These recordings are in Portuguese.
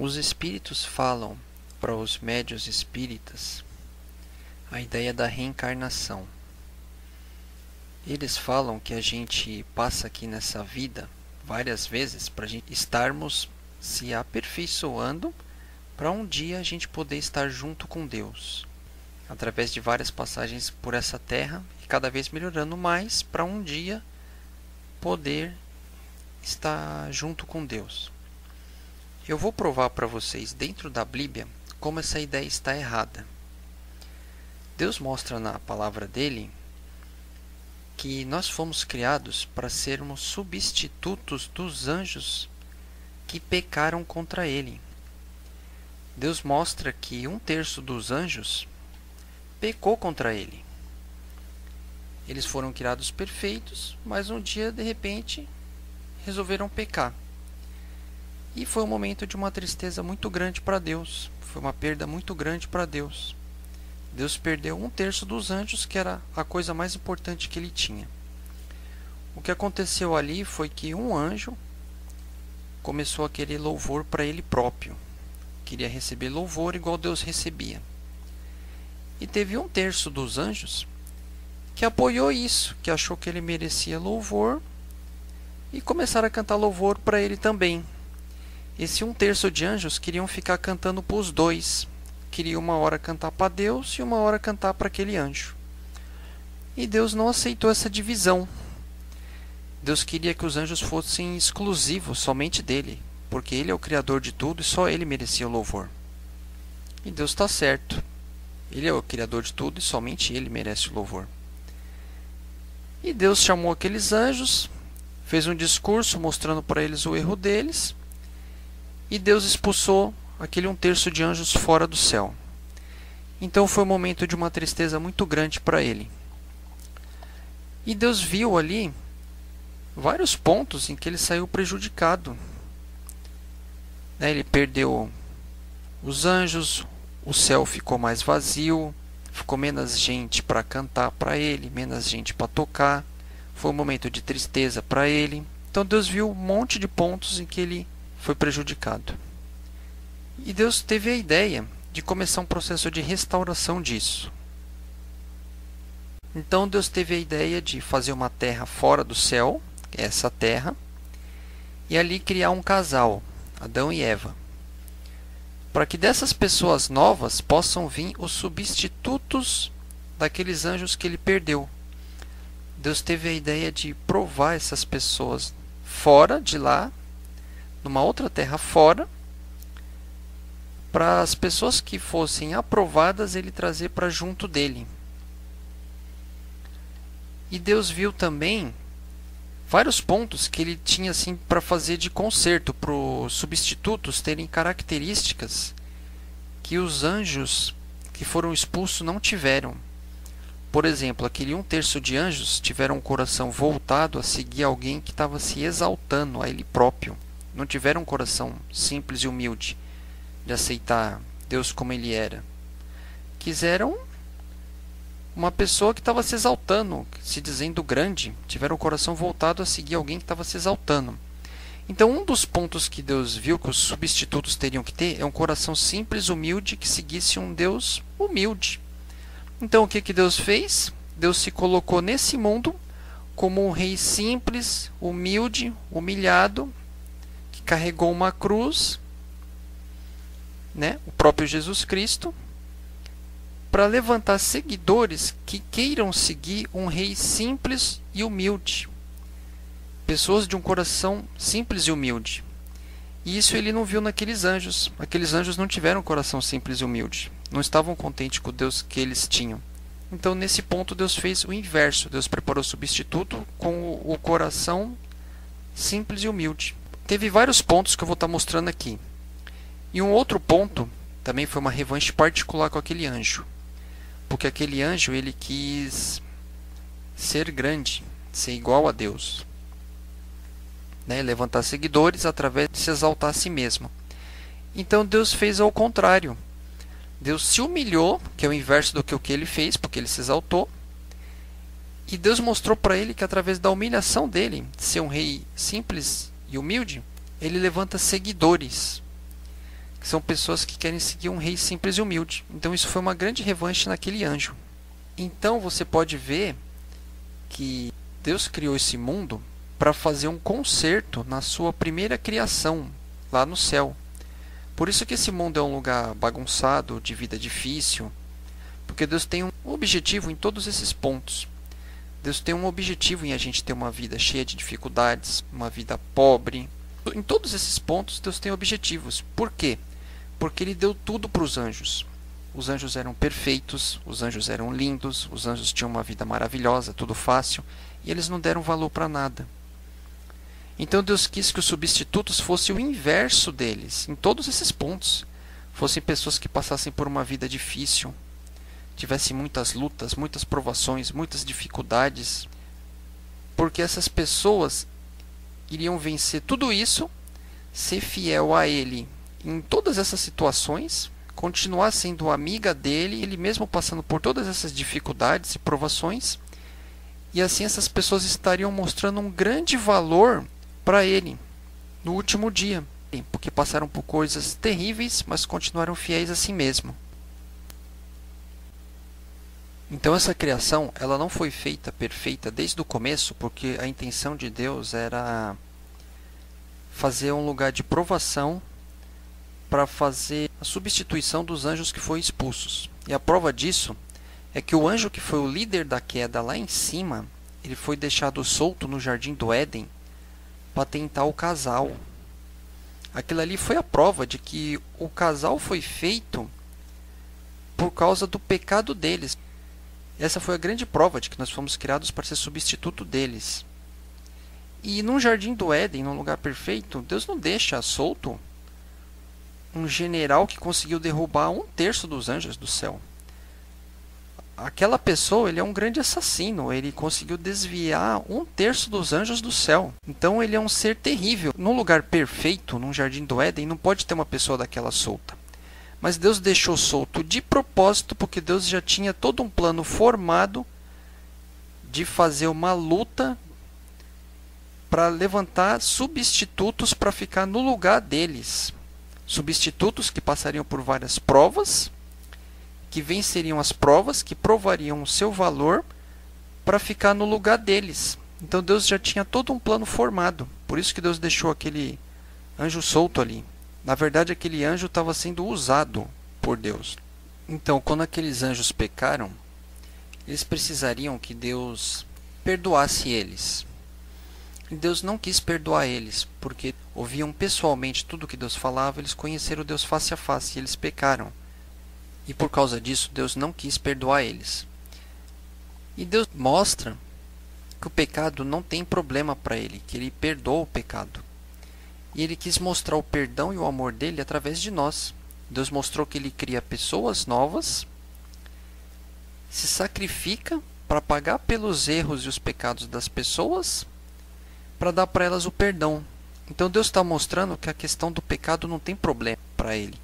Os espíritos falam para os médios espíritas a ideia da reencarnação. Eles falam que a gente passa aqui nessa vida várias vezes para estarmos se aperfeiçoando para um dia a gente poder estar junto com Deus, através de várias passagens por essa terra e cada vez melhorando mais para um dia poder estar junto com Deus. Eu vou provar para vocês dentro da Bíblia como essa ideia está errada. Deus mostra na palavra dele que nós fomos criados para sermos substitutos dos anjos que pecaram contra ele. Deus mostra que um terço dos anjos pecou contra ele. Eles foram criados perfeitos, mas um dia, de repente, resolveram pecar. E foi um momento de uma tristeza muito grande para Deus. Foi uma perda muito grande para Deus. Deus perdeu um terço dos anjos, que era a coisa mais importante que ele tinha. O que aconteceu ali foi que um anjo começou a querer louvor para ele próprio. Queria receber louvor igual Deus recebia. E teve um terço dos anjos que apoiou isso, que achou que ele merecia louvor e começaram a cantar louvor para ele também. Esse um terço de anjos queriam ficar cantando para os dois. Queria uma hora cantar para Deus e uma hora cantar para aquele anjo. E Deus não aceitou essa divisão. Deus queria que os anjos fossem exclusivos somente dele, porque ele é o criador de tudo e só ele merecia o louvor. E Deus está certo. Ele é o criador de tudo e somente ele merece o louvor. E Deus chamou aqueles anjos, fez um discurso mostrando para eles o erro deles e Deus expulsou aquele um terço de anjos fora do céu. Então foi um momento de uma tristeza muito grande para ele. E Deus viu ali vários pontos em que ele saiu prejudicado. Né, ele perdeu os anjos, o céu ficou mais vazio, ficou menos gente para cantar para ele, menos gente para tocar. Foi um momento de tristeza para ele. Então Deus viu um monte de pontos em que ele foi prejudicado. E Deus teve a ideia de começar um processo de restauração disso. Então Deus teve a ideia de fazer uma terra fora do céu, essa terra, e ali criar um casal, Adão e Eva. Para que dessas pessoas novas possam vir os substitutos daqueles anjos que ele perdeu. Deus teve a ideia de provar essas pessoas fora de lá numa outra terra fora, para as pessoas que fossem aprovadas ele trazer para junto dele. E Deus viu também vários pontos que ele tinha assim para fazer de conserto para os substitutos terem características que os anjos que foram expulsos não tiveram. Por exemplo, aquele um terço de anjos tiveram o coração voltado a seguir alguém que estava se exaltando a ele próprio não tiveram um coração simples e humilde de aceitar Deus como ele era. Quiseram uma pessoa que estava se exaltando, se dizendo grande, tiveram o coração voltado a seguir alguém que estava se exaltando. Então, um dos pontos que Deus viu que os substitutos teriam que ter é um coração simples, humilde, que seguisse um Deus humilde. Então, o que, que Deus fez? Deus se colocou nesse mundo como um rei simples, humilde, humilhado, carregou uma cruz, né, o próprio Jesus Cristo, para levantar seguidores que queiram seguir um rei simples e humilde. Pessoas de um coração simples e humilde. E isso ele não viu naqueles anjos. Aqueles anjos não tiveram um coração simples e humilde. Não estavam contentes com o Deus que eles tinham. Então, nesse ponto, Deus fez o inverso. Deus preparou o substituto com o coração simples e humilde teve vários pontos que eu vou estar mostrando aqui. E um outro ponto também foi uma revanche particular com aquele anjo. Porque aquele anjo ele quis ser grande, ser igual a Deus. Né? Levantar seguidores através de se exaltar a si mesmo. Então Deus fez ao contrário. Deus se humilhou, que é o inverso do que o que ele fez, porque ele se exaltou. E Deus mostrou para ele que através da humilhação dele, ser um rei simples e humilde, ele levanta seguidores. são pessoas que querem seguir um rei simples e humilde. Então isso foi uma grande revanche naquele anjo. Então você pode ver que Deus criou esse mundo para fazer um conserto na sua primeira criação, lá no céu. Por isso que esse mundo é um lugar bagunçado, de vida difícil, porque Deus tem um objetivo em todos esses pontos. Deus tem um objetivo em a gente ter uma vida cheia de dificuldades, uma vida pobre. Em todos esses pontos, Deus tem objetivos. Por quê? Porque Ele deu tudo para os anjos. Os anjos eram perfeitos, os anjos eram lindos, os anjos tinham uma vida maravilhosa, tudo fácil, e eles não deram valor para nada. Então Deus quis que os substitutos fossem o inverso deles, em todos esses pontos. Fossem pessoas que passassem por uma vida difícil, tivessem muitas lutas, muitas provações, muitas dificuldades, porque essas pessoas iriam vencer tudo isso, ser fiel a Ele em todas essas situações, continuar sendo amiga dele, ele mesmo passando por todas essas dificuldades e provações, e assim essas pessoas estariam mostrando um grande valor para ele no último dia, porque passaram por coisas terríveis, mas continuaram fiéis a si mesmo. Então essa criação, ela não foi feita perfeita desde o começo, porque a intenção de Deus era fazer um lugar de provação para fazer a substituição dos anjos que foram expulsos. E a prova disso é que o anjo que foi o líder da queda lá em cima, ele foi deixado solto no jardim do Éden para tentar o casal. Aquilo ali foi a prova de que o casal foi feito por causa do pecado deles. Essa foi a grande prova de que nós fomos criados para ser substituto deles. E num jardim do Éden, num lugar perfeito, Deus não deixa solto um general que conseguiu derrubar um terço dos anjos do céu. Aquela pessoa, ele é um grande assassino, ele conseguiu desviar um terço dos anjos do céu. Então ele é um ser terrível. Num lugar perfeito, num jardim do Éden, não pode ter uma pessoa daquela solta. Mas Deus deixou solto de propósito, porque Deus já tinha todo um plano formado de fazer uma luta para levantar substitutos para ficar no lugar deles. Substitutos que passariam por várias provas, que venceriam as provas, que provariam o seu valor para ficar no lugar deles. Então Deus já tinha todo um plano formado. Por isso que Deus deixou aquele anjo solto ali. Na verdade, aquele anjo estava sendo usado por Deus. Então, quando aqueles anjos pecaram, eles precisariam que Deus perdoasse eles. E Deus não quis perdoar eles, porque ouviam pessoalmente tudo que Deus falava, eles conheceram Deus face a face e eles pecaram. E por causa disso, Deus não quis perdoar eles. E Deus mostra que o pecado não tem problema para ele, que ele perdoa o pecado. E ele quis mostrar o perdão e o amor dele através de nós. Deus mostrou que ele cria pessoas novas, se sacrifica para pagar pelos erros e os pecados das pessoas, para dar para elas o perdão. Então Deus está mostrando que a questão do pecado não tem problema para ele.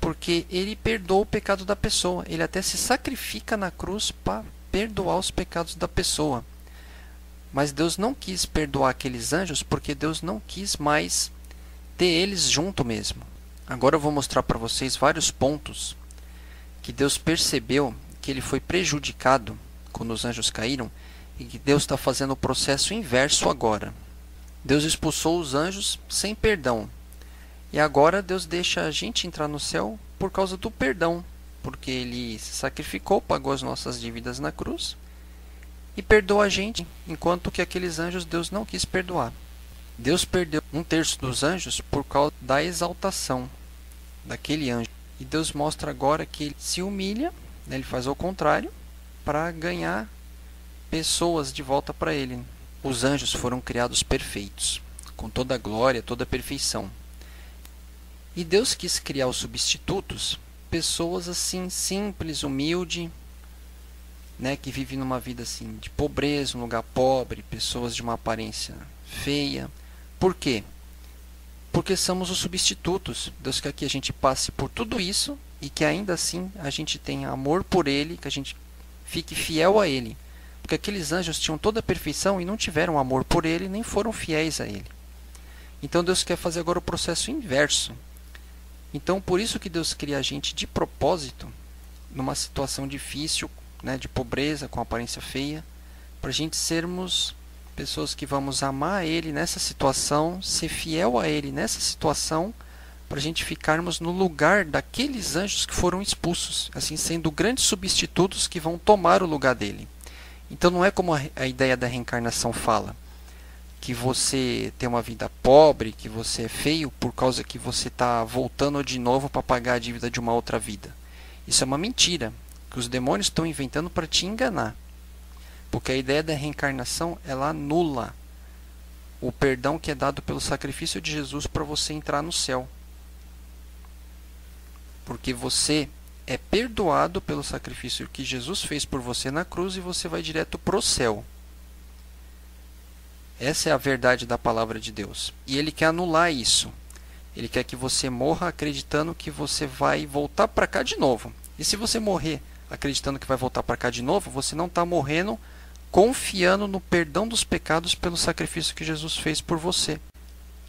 Porque ele perdoa o pecado da pessoa. Ele até se sacrifica na cruz para perdoar os pecados da pessoa. Mas Deus não quis perdoar aqueles anjos porque Deus não quis mais ter eles junto mesmo. Agora eu vou mostrar para vocês vários pontos que Deus percebeu que ele foi prejudicado quando os anjos caíram e que Deus está fazendo o processo inverso agora. Deus expulsou os anjos sem perdão. E agora Deus deixa a gente entrar no céu por causa do perdão, porque ele se sacrificou, pagou as nossas dívidas na cruz e perdoa a gente, enquanto que aqueles anjos Deus não quis perdoar. Deus perdeu um terço dos anjos por causa da exaltação daquele anjo. E Deus mostra agora que ele se humilha, né, ele faz o contrário, para ganhar pessoas de volta para ele. Os anjos foram criados perfeitos, com toda a glória, toda a perfeição. E Deus quis criar os substitutos, pessoas assim simples, humildes, né, que vivem numa vida assim de pobreza, um lugar pobre, pessoas de uma aparência feia. Por quê? Porque somos os substitutos. Deus quer que a gente passe por tudo isso e que ainda assim a gente tenha amor por Ele, que a gente fique fiel a Ele. Porque aqueles anjos tinham toda a perfeição e não tiveram amor por Ele, nem foram fiéis a Ele. Então Deus quer fazer agora o processo inverso. Então, por isso que Deus cria a gente de propósito, numa situação difícil, né, de pobreza, com aparência feia, para a gente sermos pessoas que vamos amar Ele nessa situação, ser fiel a Ele nessa situação, para a gente ficarmos no lugar daqueles anjos que foram expulsos, assim sendo grandes substitutos que vão tomar o lugar dele. Então não é como a, a ideia da reencarnação fala, que você tem uma vida pobre, que você é feio por causa que você está voltando de novo para pagar a dívida de uma outra vida. Isso é uma mentira que os demônios estão inventando para te enganar. Porque a ideia da reencarnação ela anula o perdão que é dado pelo sacrifício de Jesus para você entrar no céu. Porque você é perdoado pelo sacrifício que Jesus fez por você na cruz e você vai direto para o céu. Essa é a verdade da palavra de Deus. E ele quer anular isso. Ele quer que você morra acreditando que você vai voltar para cá de novo. E se você morrer acreditando que vai voltar para cá de novo, você não está morrendo confiando no perdão dos pecados pelo sacrifício que Jesus fez por você.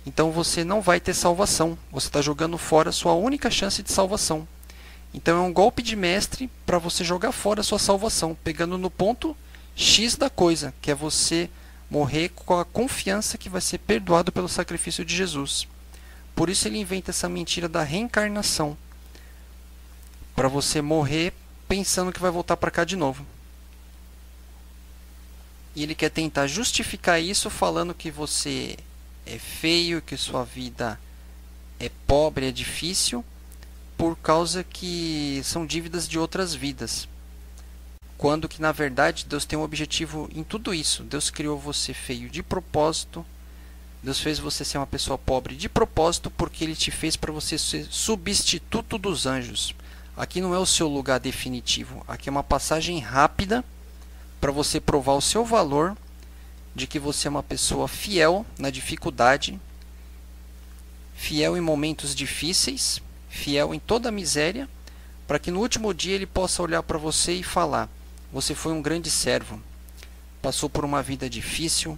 Então você não vai ter salvação. Você está jogando fora a sua única chance de salvação. Então é um golpe de mestre para você jogar fora a sua salvação, pegando no ponto X da coisa, que é você morrer com a confiança que vai ser perdoado pelo sacrifício de Jesus. Por isso ele inventa essa mentira da reencarnação, para você morrer pensando que vai voltar para cá de novo. E ele quer tentar justificar isso falando que você é feio, que sua vida é pobre, é difícil, por causa que são dívidas de outras vidas. Quando que na verdade Deus tem um objetivo em tudo isso. Deus criou você feio de propósito. Deus fez você ser uma pessoa pobre de propósito porque ele te fez para você ser substituto dos anjos. Aqui não é o seu lugar definitivo. Aqui é uma passagem rápida para você provar o seu valor de que você é uma pessoa fiel na dificuldade, fiel em momentos difíceis, fiel em toda a miséria, para que no último dia ele possa olhar para você e falar: Você foi um grande servo, passou por uma vida difícil,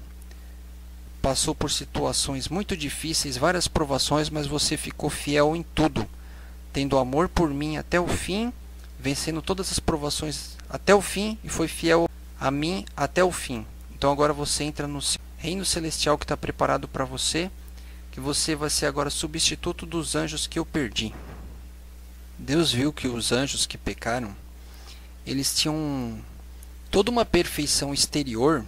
passou por situações muito difíceis, várias provações, mas você ficou fiel em tudo tendo amor por mim até o fim, vencendo todas as provações até o fim e foi fiel a mim até o fim. Então agora você entra no reino celestial que está preparado para você, que você vai ser agora substituto dos anjos que eu perdi. Deus viu que os anjos que pecaram, eles tinham toda uma perfeição exterior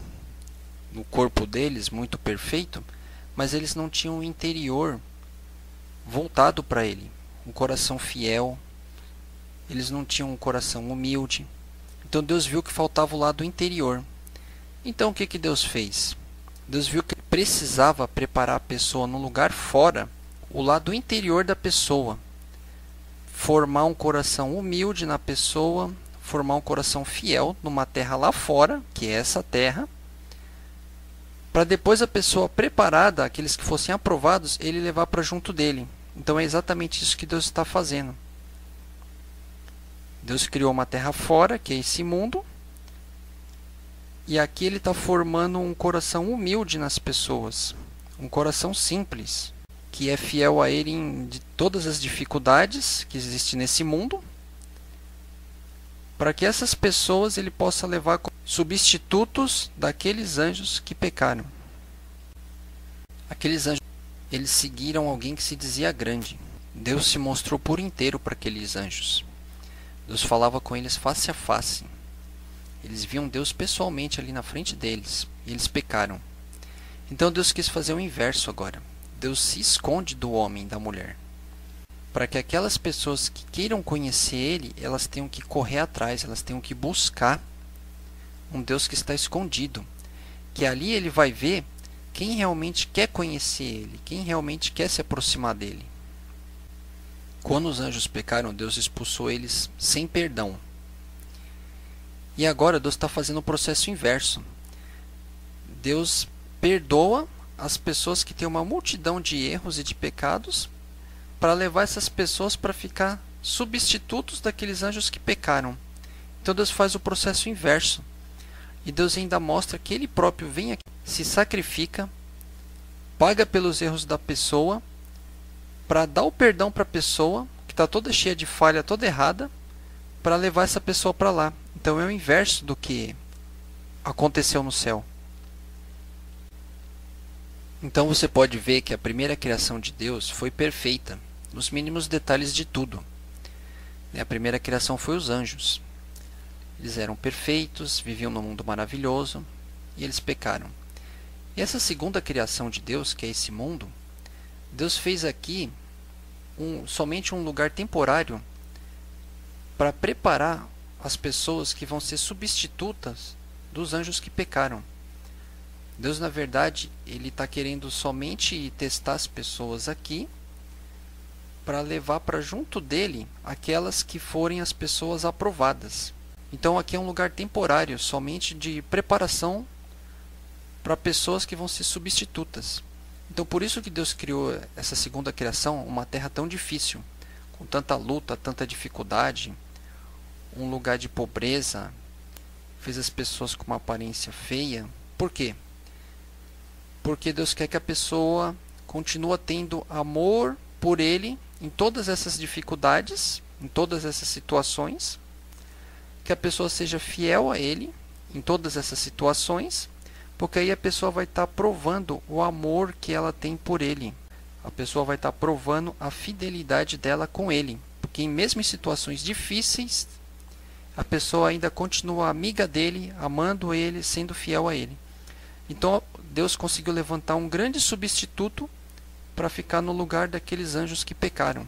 no corpo deles, muito perfeito, mas eles não tinham o interior voltado para ele um coração fiel, eles não tinham um coração humilde. Então Deus viu que faltava o lado interior. Então o que, que Deus fez? Deus viu que precisava preparar a pessoa no lugar fora, o lado interior da pessoa. Formar um coração humilde na pessoa, formar um coração fiel numa terra lá fora, que é essa terra, para depois a pessoa preparada, aqueles que fossem aprovados, ele levar para junto dele. Então é exatamente isso que Deus está fazendo. Deus criou uma terra fora, que é esse mundo, e aqui ele está formando um coração humilde nas pessoas, um coração simples, que é fiel a ele em todas as dificuldades que existem nesse mundo, para que essas pessoas ele possa levar como substitutos daqueles anjos que pecaram. Aqueles anjos eles seguiram alguém que se dizia grande. Deus se mostrou por inteiro para aqueles anjos. Deus falava com eles face a face. Eles viam Deus pessoalmente ali na frente deles. E eles pecaram. Então Deus quis fazer o inverso agora. Deus se esconde do homem e da mulher. Para que aquelas pessoas que queiram conhecer Ele, elas tenham que correr atrás, elas tenham que buscar um Deus que está escondido. Que ali ele vai ver quem realmente quer conhecer ele, quem realmente quer se aproximar dele. Quando os anjos pecaram, Deus expulsou eles sem perdão. E agora Deus está fazendo o processo inverso. Deus perdoa as pessoas que têm uma multidão de erros e de pecados para levar essas pessoas para ficar substitutos daqueles anjos que pecaram. Então Deus faz o processo inverso. E Deus ainda mostra que Ele próprio vem aqui, se sacrifica, paga pelos erros da pessoa, para dar o perdão para a pessoa que está toda cheia de falha, toda errada, para levar essa pessoa para lá. Então é o inverso do que aconteceu no céu. Então você pode ver que a primeira criação de Deus foi perfeita, nos mínimos detalhes de tudo. A primeira criação foi os anjos. Eles eram perfeitos, viviam num mundo maravilhoso e eles pecaram. Essa segunda criação de Deus, que é esse mundo, Deus fez aqui um, somente um lugar temporário para preparar as pessoas que vão ser substitutas dos anjos que pecaram. Deus, na verdade, ele está querendo somente testar as pessoas aqui para levar para junto dele aquelas que forem as pessoas aprovadas. Então aqui é um lugar temporário, somente de preparação para pessoas que vão ser substitutas. Então por isso que Deus criou essa segunda criação, uma terra tão difícil, com tanta luta, tanta dificuldade, um lugar de pobreza, fez as pessoas com uma aparência feia. Por quê? porque Deus quer que a pessoa continue tendo amor por Ele em todas essas dificuldades, em todas essas situações, que a pessoa seja fiel a Ele em todas essas situações, porque aí a pessoa vai estar tá provando o amor que ela tem por Ele. A pessoa vai estar tá provando a fidelidade dela com Ele, porque mesmo em situações difíceis, a pessoa ainda continua amiga dele, amando Ele, sendo fiel a Ele. Então Deus conseguiu levantar um grande substituto para ficar no lugar daqueles anjos que pecaram.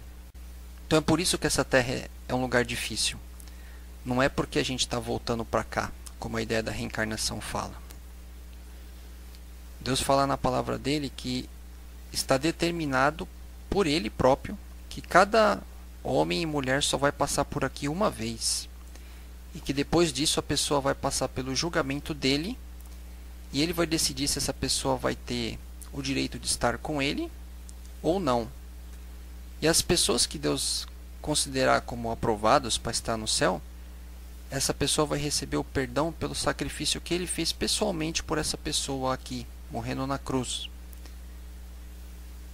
Então é por isso que essa terra é um lugar difícil. Não é porque a gente está voltando para cá, como a ideia da reencarnação fala. Deus fala na palavra dele que está determinado por ele próprio que cada homem e mulher só vai passar por aqui uma vez. E que depois disso a pessoa vai passar pelo julgamento dele e ele vai decidir se essa pessoa vai ter o direito de estar com ele ou não. E as pessoas que Deus considerar como aprovados para estar no céu, essa pessoa vai receber o perdão pelo sacrifício que ele fez pessoalmente por essa pessoa aqui, morrendo na cruz.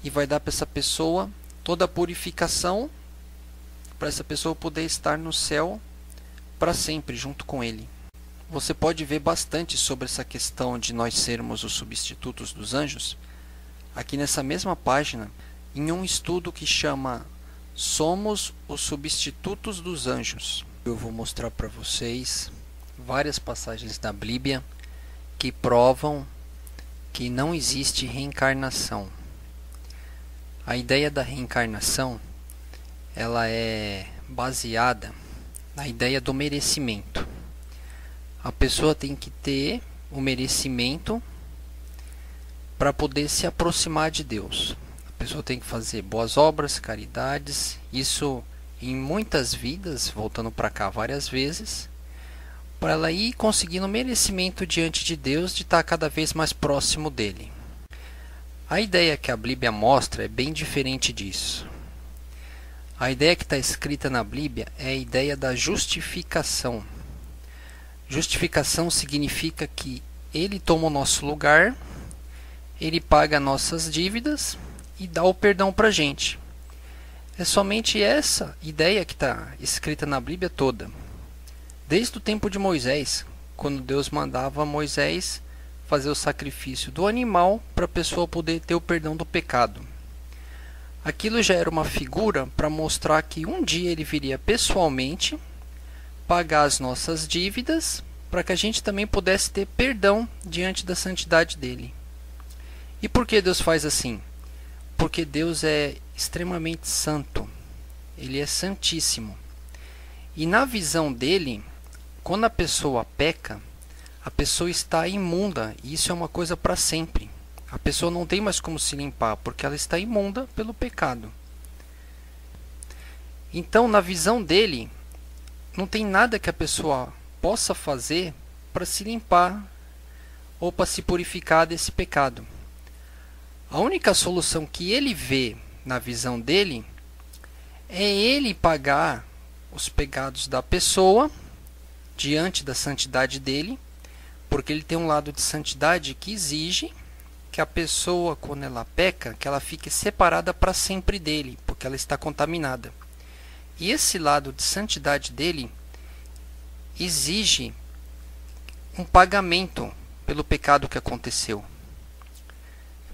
E vai dar para essa pessoa toda a purificação para essa pessoa poder estar no céu para sempre junto com ele você pode ver bastante sobre essa questão de nós sermos os substitutos dos anjos aqui nessa mesma página em um estudo que chama Somos os substitutos dos anjos. Eu vou mostrar para vocês várias passagens da Bíblia que provam que não existe reencarnação. A ideia da reencarnação ela é baseada na ideia do merecimento a pessoa tem que ter o merecimento para poder se aproximar de Deus. A pessoa tem que fazer boas obras, caridades, isso em muitas vidas, voltando para cá várias vezes, para ela ir conseguindo merecimento diante de Deus de estar cada vez mais próximo dele. A ideia que a Bíblia mostra é bem diferente disso. A ideia que está escrita na Bíblia é a ideia da justificação. Justificação significa que ele toma o nosso lugar, ele paga nossas dívidas e dá o perdão para a gente. É somente essa ideia que está escrita na Bíblia toda. Desde o tempo de Moisés, quando Deus mandava Moisés fazer o sacrifício do animal para a pessoa poder ter o perdão do pecado. Aquilo já era uma figura para mostrar que um dia ele viria pessoalmente pagar as nossas dívidas, para que a gente também pudesse ter perdão diante da santidade dele. E por que Deus faz assim? Porque Deus é extremamente santo. Ele é santíssimo. E na visão dele, quando a pessoa peca, a pessoa está imunda, e isso é uma coisa para sempre. A pessoa não tem mais como se limpar, porque ela está imunda pelo pecado. Então, na visão dele, não tem nada que a pessoa possa fazer para se limpar ou para se purificar desse pecado. A única solução que ele vê na visão dele é ele pagar os pecados da pessoa diante da santidade dele, porque ele tem um lado de santidade que exige que a pessoa, quando ela peca, que ela fique separada para sempre dele, porque ela está contaminada. E esse lado de santidade dele exige um pagamento pelo pecado que aconteceu.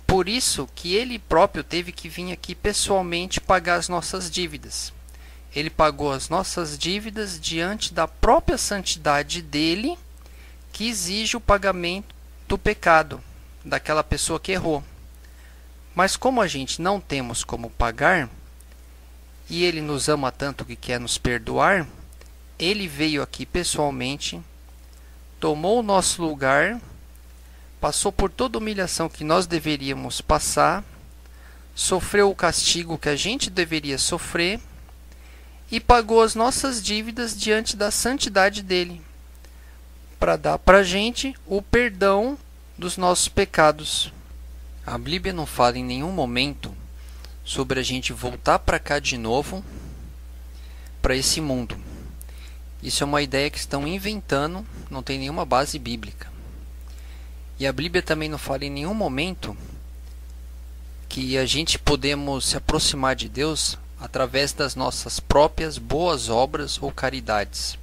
Por isso que ele próprio teve que vir aqui pessoalmente pagar as nossas dívidas. Ele pagou as nossas dívidas diante da própria santidade dele, que exige o pagamento do pecado daquela pessoa que errou. Mas como a gente não temos como pagar, e ele nos ama tanto que quer nos perdoar, ele veio aqui pessoalmente, tomou o nosso lugar, passou por toda a humilhação que nós deveríamos passar, sofreu o castigo que a gente deveria sofrer e pagou as nossas dívidas diante da santidade dele, para dar para a gente o perdão dos nossos pecados. A Bíblia não fala em nenhum momento sobre a gente voltar para cá de novo, para esse mundo. Isso é uma ideia que estão inventando, não tem nenhuma base bíblica. E a Bíblia também não fala em nenhum momento que a gente podemos se aproximar de Deus através das nossas próprias boas obras ou caridades.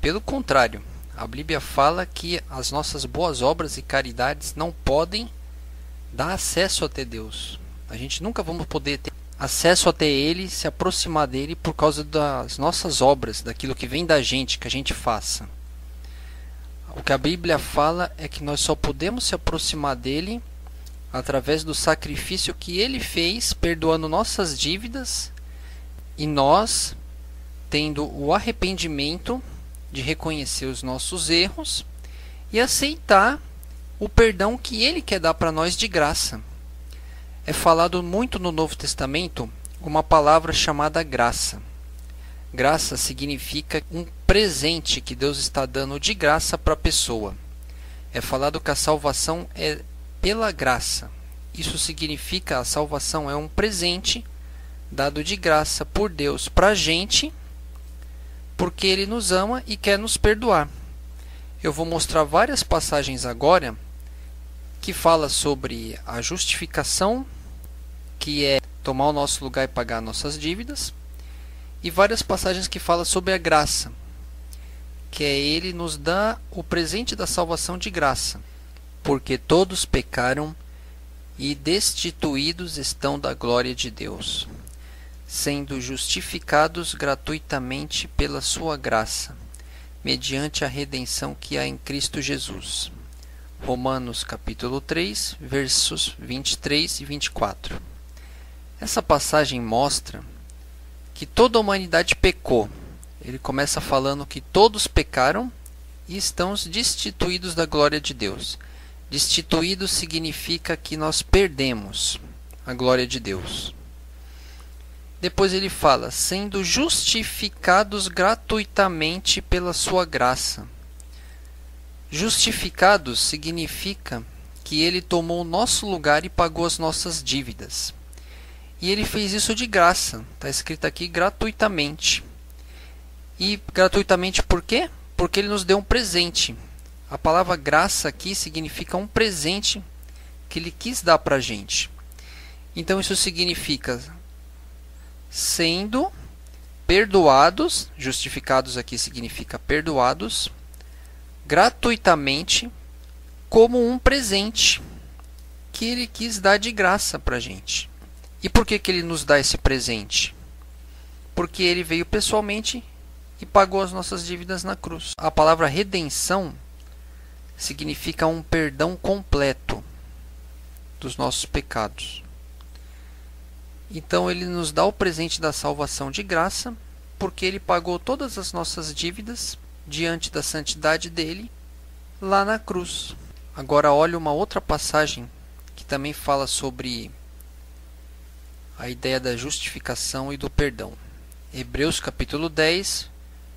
Pelo contrário, a Bíblia fala que as nossas boas obras e caridades não podem dar acesso até Deus. A gente nunca vamos poder ter acesso até Ele, se aproximar dele por causa das nossas obras, daquilo que vem da gente, que a gente faça. O que a Bíblia fala é que nós só podemos se aproximar dele através do sacrifício que ele fez, perdoando nossas dívidas e nós tendo o arrependimento de reconhecer os nossos erros e aceitar o perdão que ele quer dar para nós de graça. É falado muito no Novo Testamento uma palavra chamada graça. Graça significa um presente que Deus está dando de graça para a pessoa. É falado que a salvação é pela graça. Isso significa a salvação é um presente dado de graça por Deus para a gente porque ele nos ama e quer nos perdoar. Eu vou mostrar várias passagens agora que fala sobre a justificação, que é tomar o nosso lugar e pagar nossas dívidas, e várias passagens que fala sobre a graça, que é ele nos dá o presente da salvação de graça, porque todos pecaram e destituídos estão da glória de Deus sendo justificados gratuitamente pela sua graça, mediante a redenção que há em Cristo Jesus. Romanos capítulo 3, versos 23 e 24. Essa passagem mostra que toda a humanidade pecou. Ele começa falando que todos pecaram e estão destituídos da glória de Deus. Destituídos significa que nós perdemos a glória de Deus. Depois ele fala: sendo justificados gratuitamente pela sua graça. Justificados significa que ele tomou o nosso lugar e pagou as nossas dívidas. E ele fez isso de graça, está escrito aqui gratuitamente. E gratuitamente por quê? Porque ele nos deu um presente. A palavra graça aqui significa um presente que ele quis dar para a gente. Então isso significa sendo perdoados, justificados aqui significa perdoados, gratuitamente, como um presente que ele quis dar de graça para a gente. E por que, que ele nos dá esse presente? Porque ele veio pessoalmente e pagou as nossas dívidas na cruz. A palavra redenção significa um perdão completo dos nossos pecados. Então ele nos dá o presente da salvação de graça, porque ele pagou todas as nossas dívidas diante da santidade dele lá na cruz. Agora olha uma outra passagem que também fala sobre a ideia da justificação e do perdão. Hebreus capítulo 10,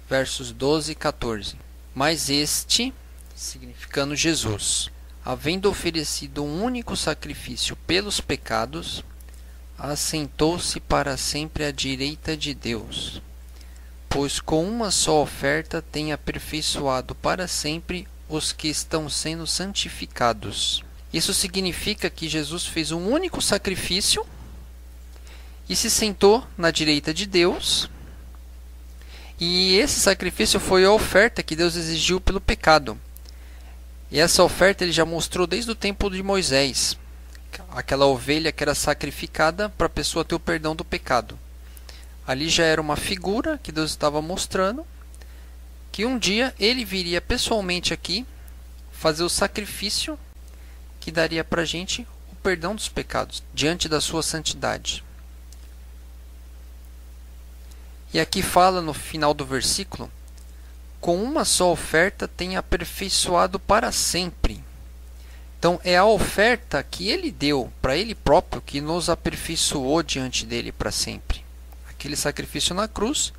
versos 12 e 14. Mas este, significando Jesus, havendo oferecido um único sacrifício pelos pecados, assentou-se para sempre à direita de Deus, pois com uma só oferta tem aperfeiçoado para sempre os que estão sendo santificados. Isso significa que Jesus fez um único sacrifício e se sentou na direita de Deus. E esse sacrifício foi a oferta que Deus exigiu pelo pecado. E essa oferta ele já mostrou desde o tempo de Moisés. Aquela ovelha que era sacrificada para a pessoa ter o perdão do pecado. Ali já era uma figura que Deus estava mostrando que um dia ele viria pessoalmente aqui fazer o sacrifício que daria para a gente o perdão dos pecados diante da sua santidade. E aqui fala no final do versículo com uma só oferta tem aperfeiçoado para sempre. Então é a oferta que ele deu para ele próprio que nos aperfeiçoou diante dele para sempre. Aquele sacrifício na cruz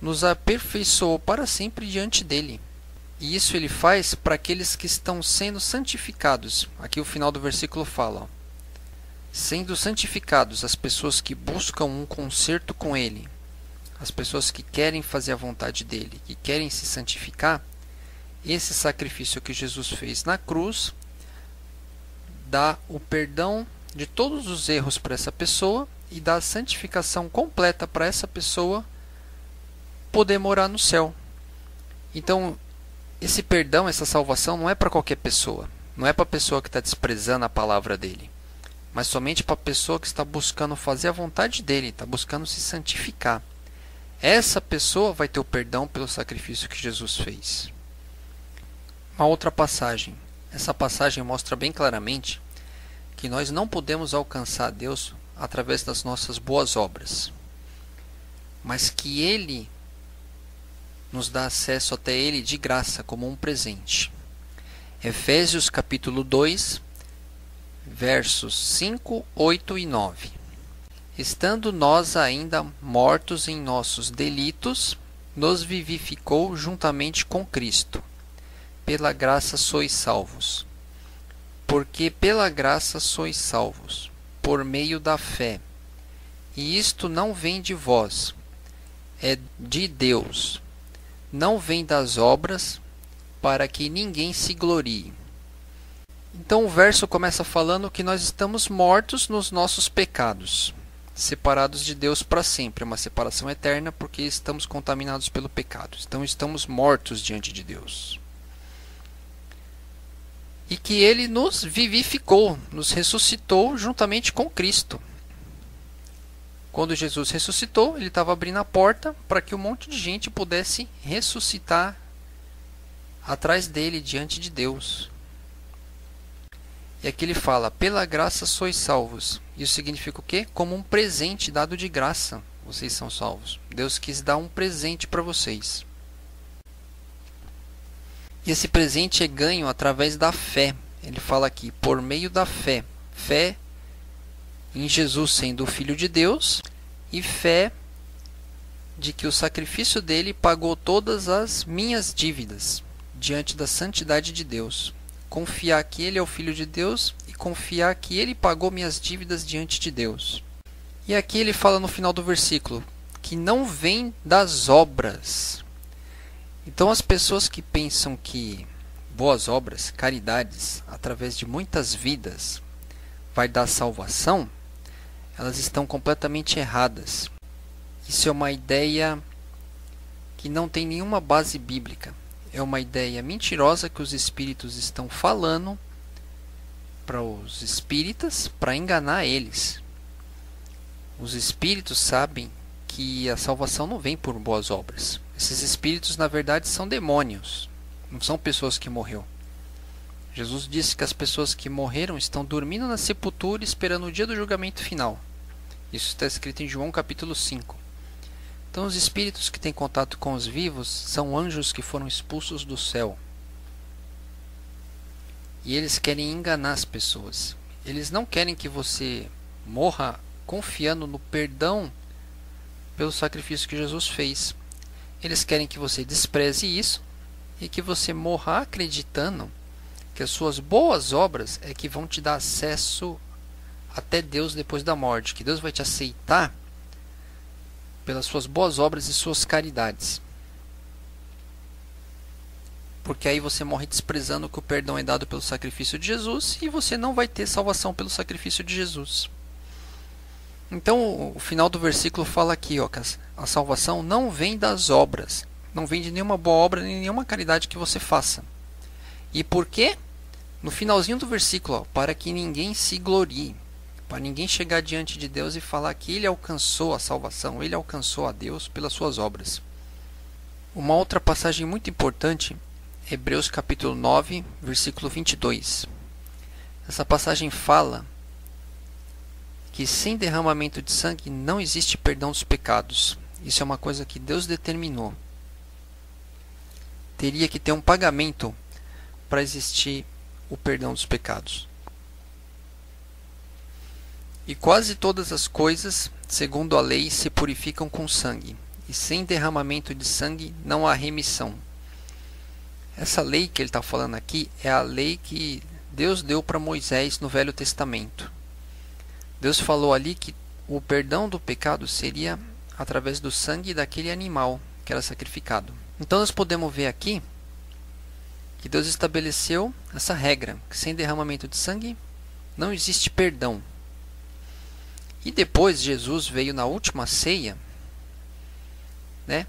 nos aperfeiçoou para sempre diante dele. E isso ele faz para aqueles que estão sendo santificados. Aqui o final do versículo fala: ó, sendo santificados as pessoas que buscam um conserto com ele, as pessoas que querem fazer a vontade dele, que querem se santificar, esse sacrifício que Jesus fez na cruz dá o perdão de todos os erros para essa pessoa e dá a santificação completa para essa pessoa poder morar no céu. Então, esse perdão, essa salvação não é para qualquer pessoa. Não é para a pessoa que está desprezando a palavra dele. Mas somente para a pessoa que está buscando fazer a vontade dele, está buscando se santificar. Essa pessoa vai ter o perdão pelo sacrifício que Jesus fez. Uma outra passagem. Essa passagem mostra bem claramente que nós não podemos alcançar Deus através das nossas boas obras, mas que Ele nos dá acesso até Ele de graça como um presente. Efésios capítulo 2, versos 5, 8 e 9. Estando nós ainda mortos em nossos delitos, nos vivificou juntamente com Cristo. Pela graça sois salvos. Porque pela graça sois salvos, por meio da fé. E isto não vem de vós, é de Deus. Não vem das obras, para que ninguém se glorie. Então o verso começa falando que nós estamos mortos nos nossos pecados separados de Deus para sempre, é uma separação eterna porque estamos contaminados pelo pecado. Então estamos mortos diante de Deus. E que ele nos vivificou, nos ressuscitou juntamente com Cristo. Quando Jesus ressuscitou, ele estava abrindo a porta para que um monte de gente pudesse ressuscitar atrás dele, diante de Deus. E aqui ele fala: pela graça sois salvos. Isso significa o quê? Como um presente dado de graça, vocês são salvos. Deus quis dar um presente para vocês. E esse presente é ganho através da fé. Ele fala aqui, por meio da fé. Fé em Jesus sendo o Filho de Deus e fé de que o sacrifício dele pagou todas as minhas dívidas diante da santidade de Deus confiar que Ele é o Filho de Deus e confiar que Ele pagou minhas dívidas diante de Deus. E aqui ele fala no final do versículo que não vem das obras. Então as pessoas que pensam que boas obras, caridades, através de muitas vidas, vai dar salvação, elas estão completamente erradas. Isso é uma ideia que não tem nenhuma base bíblica é uma ideia mentirosa que os espíritos estão falando para os espíritas para enganar eles. Os espíritos sabem que a salvação não vem por boas obras. Esses espíritos, na verdade, são demônios, não são pessoas que morreram. Jesus disse que as pessoas que morreram estão dormindo na sepultura esperando o dia do julgamento final. Isso está escrito em João capítulo 5. Então, os espíritos que têm contato com os vivos são anjos que foram expulsos do céu. E eles querem enganar as pessoas. Eles não querem que você morra confiando no perdão pelo sacrifício que Jesus fez. Eles querem que você despreze isso e que você morra acreditando que as suas boas obras é que vão te dar acesso até Deus depois da morte, que Deus vai te aceitar pelas suas boas obras e suas caridades. porque aí você morre desprezando que o perdão é dado pelo sacrifício de Jesus e você não vai ter salvação pelo sacrifício de Jesus. Então, o final do versículo fala aqui, ó, que a salvação não vem das obras, não vem de nenhuma boa obra, nem nenhuma caridade que você faça. E por quê? No finalzinho do versículo, ó, para que ninguém se glorie, para ninguém chegar diante de Deus e falar que ele alcançou a salvação, ele alcançou a Deus pelas suas obras. Uma outra passagem muito importante Hebreus capítulo 9, versículo 22. Essa passagem fala que sem derramamento de sangue não existe perdão dos pecados. Isso é uma coisa que Deus determinou. Teria que ter um pagamento para existir o perdão dos pecados. E quase todas as coisas, segundo a lei, se purificam com sangue, e sem derramamento de sangue não há remissão. Essa lei que ele está falando aqui é a lei que Deus deu para Moisés no Velho Testamento. Deus falou ali que o perdão do pecado seria através do sangue daquele animal que era sacrificado. Então nós podemos ver aqui que Deus estabeleceu essa regra, que sem derramamento de sangue não existe perdão. E depois Jesus veio na última ceia, né?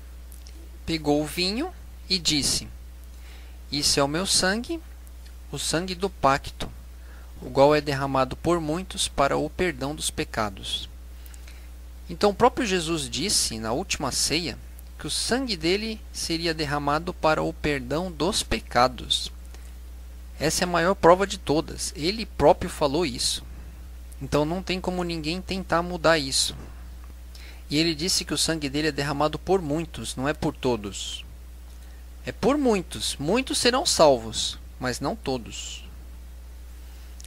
Pegou o vinho e disse: isso é o meu sangue, o sangue do pacto, o qual é derramado por muitos para o perdão dos pecados. Então o próprio Jesus disse na última ceia que o sangue dele seria derramado para o perdão dos pecados. Essa é a maior prova de todas. Ele próprio falou isso. Então não tem como ninguém tentar mudar isso. E ele disse que o sangue dele é derramado por muitos, não é por todos. É por muitos. Muitos serão salvos, mas não todos.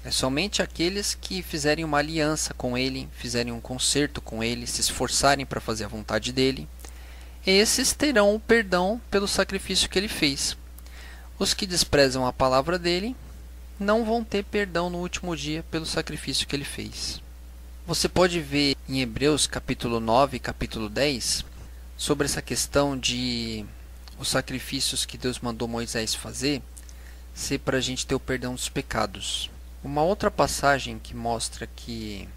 É somente aqueles que fizerem uma aliança com Ele, fizerem um concerto com Ele, se esforçarem para fazer a vontade dele. Esses terão o perdão pelo sacrifício que ele fez. Os que desprezam a palavra dele não vão ter perdão no último dia pelo sacrifício que ele fez. Você pode ver em Hebreus capítulo 9 capítulo 10 sobre essa questão de os sacrifícios que Deus mandou Moisés fazer ser para a gente ter o perdão dos pecados. Uma outra passagem que mostra que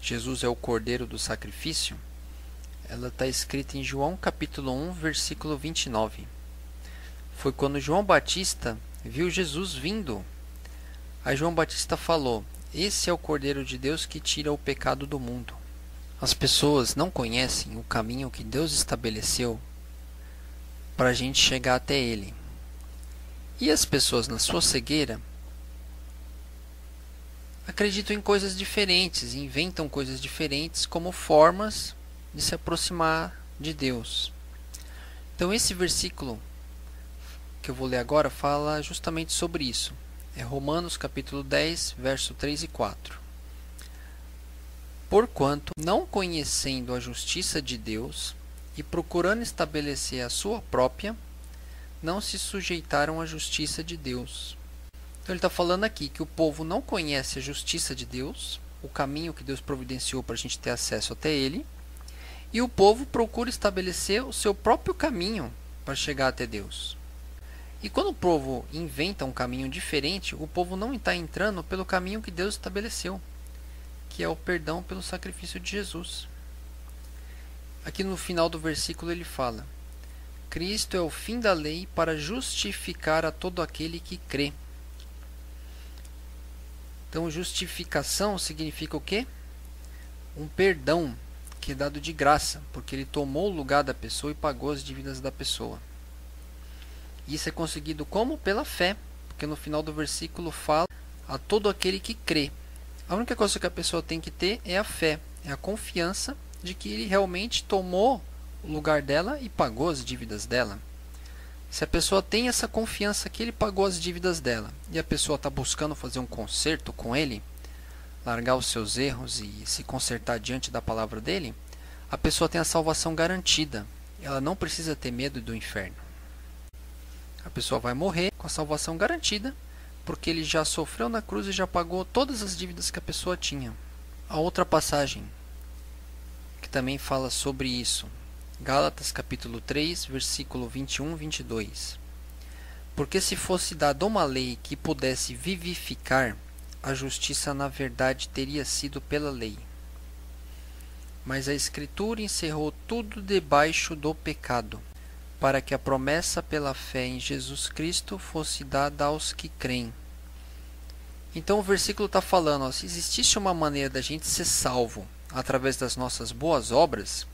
Jesus é o cordeiro do sacrifício, ela está escrita em João capítulo 1, versículo 29. Foi quando João Batista viu Jesus vindo. Aí João Batista falou: Esse é o cordeiro de Deus que tira o pecado do mundo. As pessoas não conhecem o caminho que Deus estabeleceu para a gente chegar até ele. E as pessoas, na sua cegueira, acreditam em coisas diferentes, inventam coisas diferentes como formas de se aproximar de Deus. Então, esse versículo que eu vou ler agora fala justamente sobre isso. É Romanos capítulo 10, verso 3 e 4. Porquanto, não conhecendo a justiça de Deus, e procurando estabelecer a sua própria, não se sujeitaram à justiça de Deus. Então ele está falando aqui que o povo não conhece a justiça de Deus, o caminho que Deus providenciou para a gente ter acesso até ele, e o povo procura estabelecer o seu próprio caminho para chegar até Deus. E quando o povo inventa um caminho diferente, o povo não está entrando pelo caminho que Deus estabeleceu, que é o perdão pelo sacrifício de Jesus. Aqui no final do versículo ele fala: Cristo é o fim da lei para justificar a todo aquele que crê. Então, justificação significa o quê? Um perdão que é dado de graça, porque ele tomou o lugar da pessoa e pagou as dívidas da pessoa. Isso é conseguido como? Pela fé, porque no final do versículo fala a todo aquele que crê. A única coisa que a pessoa tem que ter é a fé, é a confiança de que ele realmente tomou o lugar dela e pagou as dívidas dela. Se a pessoa tem essa confiança que ele pagou as dívidas dela e a pessoa está buscando fazer um conserto com ele, largar os seus erros e se consertar diante da palavra dele, a pessoa tem a salvação garantida. Ela não precisa ter medo do inferno. A pessoa vai morrer com a salvação garantida, porque ele já sofreu na cruz e já pagou todas as dívidas que a pessoa tinha. A outra passagem também fala sobre isso. Gálatas capítulo 3, versículo 21 22. Porque se fosse dada uma lei que pudesse vivificar, a justiça na verdade teria sido pela lei. Mas a Escritura encerrou tudo debaixo do pecado, para que a promessa pela fé em Jesus Cristo fosse dada aos que creem. Então o versículo está falando: ó, se existisse uma maneira da gente ser salvo através das nossas boas obras,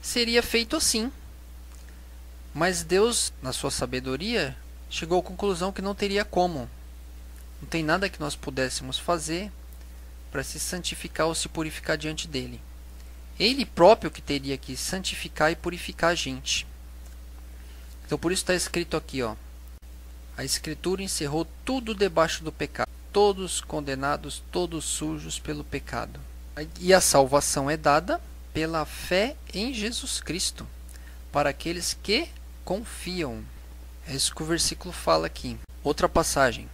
seria feito assim. Mas Deus, na sua sabedoria, chegou à conclusão que não teria como. Não tem nada que nós pudéssemos fazer para se santificar ou se purificar diante dele. Ele próprio que teria que santificar e purificar a gente. Então por isso está escrito aqui, ó. A escritura encerrou tudo debaixo do pecado, todos condenados, todos sujos pelo pecado. E a salvação é dada pela fé em Jesus Cristo, para aqueles que confiam. É isso que o versículo fala aqui. Outra passagem.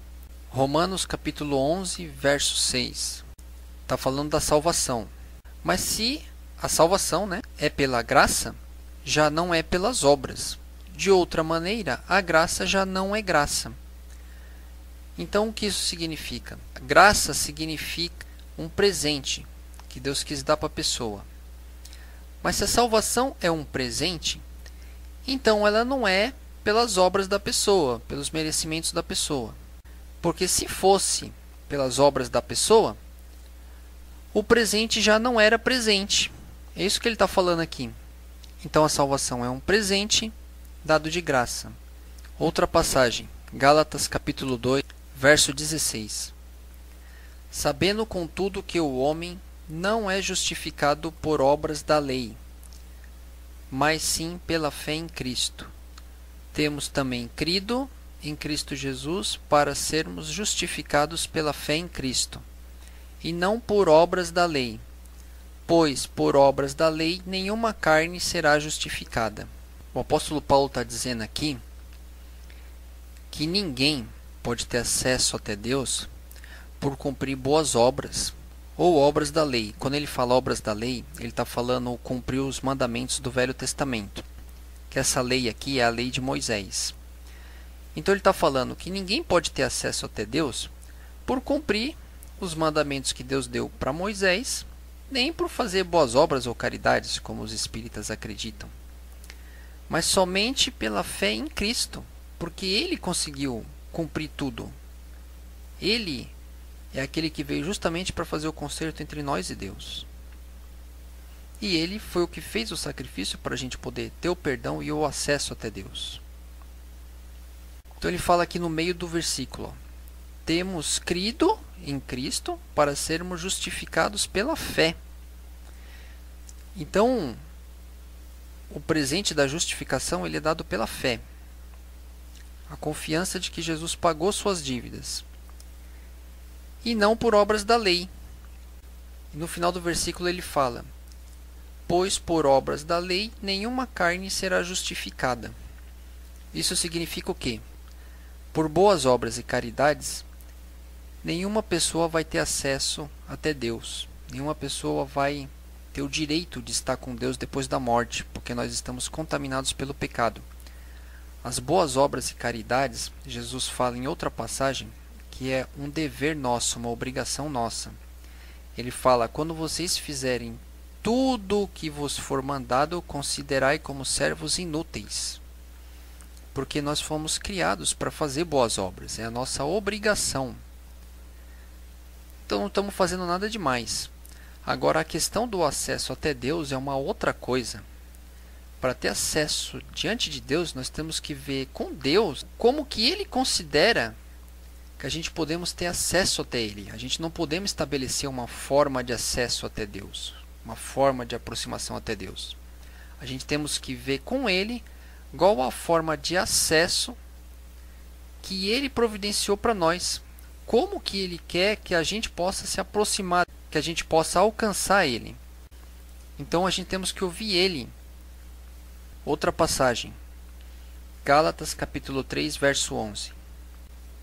Romanos capítulo 11, verso 6. Está falando da salvação. Mas se a salvação né, é pela graça, já não é pelas obras. De outra maneira, a graça já não é graça. Então, o que isso significa? Graça significa um presente que Deus quis dar para a pessoa. Mas se a salvação é um presente, então ela não é pelas obras da pessoa, pelos merecimentos da pessoa. Porque se fosse pelas obras da pessoa, o presente já não era presente. É isso que ele está falando aqui. Então a salvação é um presente dado de graça. Outra passagem, Gálatas capítulo 2, verso 16. Sabendo contudo que o homem não é justificado por obras da lei, mas sim pela fé em Cristo. Temos também crido em Cristo Jesus para sermos justificados pela fé em Cristo, e não por obras da lei pois por obras da lei nenhuma carne será justificada. O apóstolo Paulo está dizendo aqui que ninguém pode ter acesso até Deus por cumprir boas obras ou obras da lei. Quando ele fala obras da lei, ele está falando cumprir os mandamentos do Velho Testamento, que essa lei aqui é a lei de Moisés. Então ele está falando que ninguém pode ter acesso até Deus por cumprir os mandamentos que Deus deu para Moisés nem por fazer boas obras ou caridades, como os espíritas acreditam, mas somente pela fé em Cristo, porque ele conseguiu cumprir tudo. Ele é aquele que veio justamente para fazer o conserto entre nós e Deus. E ele foi o que fez o sacrifício para a gente poder ter o perdão e o acesso até Deus. Então ele fala aqui no meio do versículo: Temos crido em Cristo para sermos justificados pela fé. Então, o presente da justificação ele é dado pela fé. A confiança de que Jesus pagou suas dívidas. E não por obras da lei. E no final do versículo ele fala: Pois por obras da lei nenhuma carne será justificada. Isso significa o quê? Por boas obras e caridades, nenhuma pessoa vai ter acesso até Deus. Nenhuma pessoa vai ter o direito de estar com Deus depois da morte, porque nós estamos contaminados pelo pecado. As boas obras e caridades, Jesus fala em outra passagem, que é um dever nosso, uma obrigação nossa. Ele fala: quando vocês fizerem tudo o que vos for mandado, considerai como servos inúteis. Porque nós fomos criados para fazer boas obras, é a nossa obrigação. Então não estamos fazendo nada demais. Agora, a questão do acesso até Deus é uma outra coisa. Para ter acesso diante de Deus, nós temos que ver com Deus como que Ele considera que a gente podemos ter acesso até Ele. A gente não podemos estabelecer uma forma de acesso até Deus, uma forma de aproximação até Deus. A gente temos que ver com Ele qual a forma de acesso que Ele providenciou para nós. Como que Ele quer que a gente possa se aproximar, que a gente possa alcançar Ele. Então a gente temos que ouvir Ele. Outra passagem. Gálatas capítulo 3, verso 11.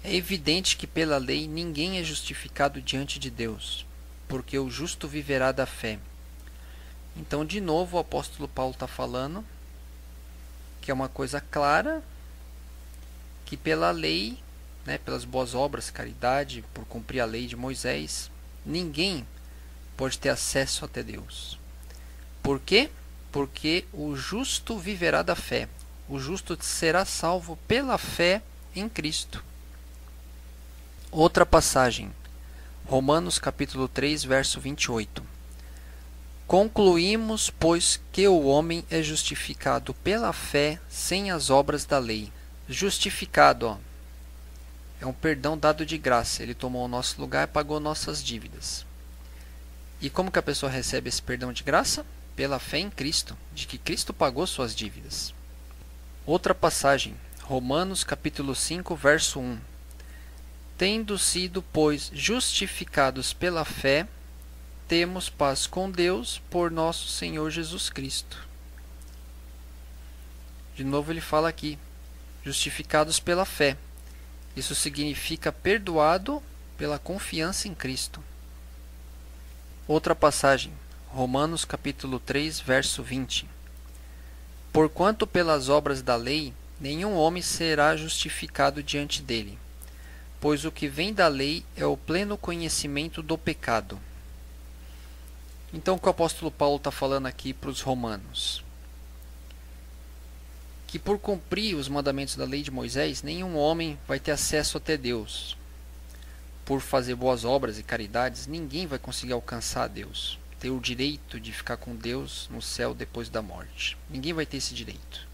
É evidente que pela lei ninguém é justificado diante de Deus, porque o justo viverá da fé. Então, de novo, o apóstolo Paulo está falando que é uma coisa clara que pela lei, né, pelas boas obras, caridade, por cumprir a lei de Moisés, ninguém pode ter acesso até Deus. Por quê? Porque o justo viverá da fé. O justo será salvo pela fé em Cristo. Outra passagem, Romanos capítulo 3, verso 28. Concluímos, pois, que o homem é justificado pela fé sem as obras da lei. Justificado, ó, é um perdão dado de graça. Ele tomou o nosso lugar e pagou nossas dívidas. E como que a pessoa recebe esse perdão de graça? Pela fé em Cristo, de que Cristo pagou suas dívidas. Outra passagem, Romanos capítulo 5, verso 1. Tendo sido, pois, justificados pela fé, temos paz com Deus por nosso Senhor Jesus Cristo. De novo ele fala aqui, justificados pela fé. Isso significa perdoado pela confiança em Cristo. Outra passagem, Romanos capítulo 3, verso 20. Porquanto pelas obras da lei nenhum homem será justificado diante dele, pois o que vem da lei é o pleno conhecimento do pecado. Então, o que o apóstolo Paulo está falando aqui para os romanos? Que por cumprir os mandamentos da lei de Moisés, nenhum homem vai ter acesso até Deus por fazer boas obras e caridades, ninguém vai conseguir alcançar Deus, ter o direito de ficar com Deus no céu depois da morte. Ninguém vai ter esse direito.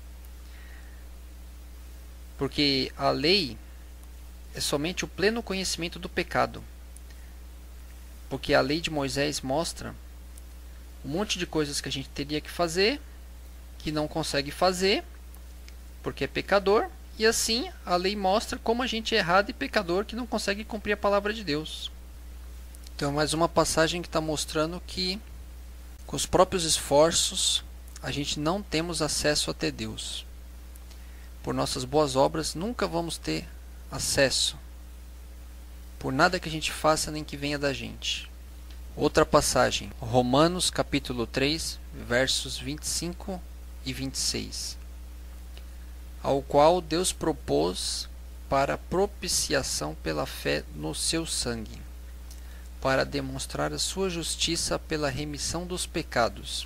Porque a lei é somente o pleno conhecimento do pecado. Porque a lei de Moisés mostra um monte de coisas que a gente teria que fazer, que não consegue fazer, porque é pecador, e assim a lei mostra como a gente é errado e pecador que não consegue cumprir a palavra de Deus. Então, mais uma passagem que está mostrando que com os próprios esforços a gente não temos acesso até Deus. Por nossas boas obras nunca vamos ter acesso. Por nada que a gente faça nem que venha da gente. Outra passagem, Romanos capítulo 3, versos 25 e 26 ao qual Deus propôs para propiciação pela fé no seu sangue, para demonstrar a sua justiça pela remissão dos pecados,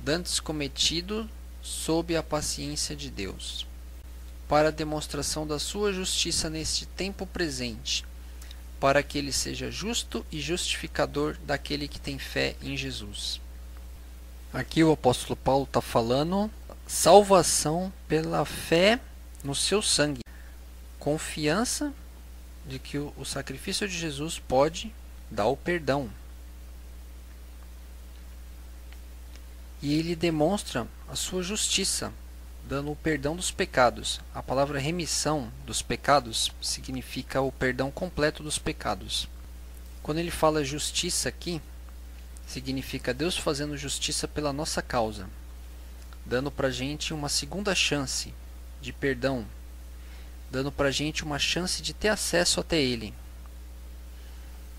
dantes cometido sob a paciência de Deus, para demonstração da sua justiça neste tempo presente, para que ele seja justo e justificador daquele que tem fé em Jesus. Aqui o apóstolo Paulo está falando salvação pela fé no seu sangue. Confiança de que o, sacrifício de Jesus pode dar o perdão. E ele demonstra a sua justiça, dando o perdão dos pecados. A palavra remissão dos pecados significa o perdão completo dos pecados. Quando ele fala justiça aqui, significa Deus fazendo justiça pela nossa causa dando para gente uma segunda chance de perdão, dando para gente uma chance de ter acesso até Ele,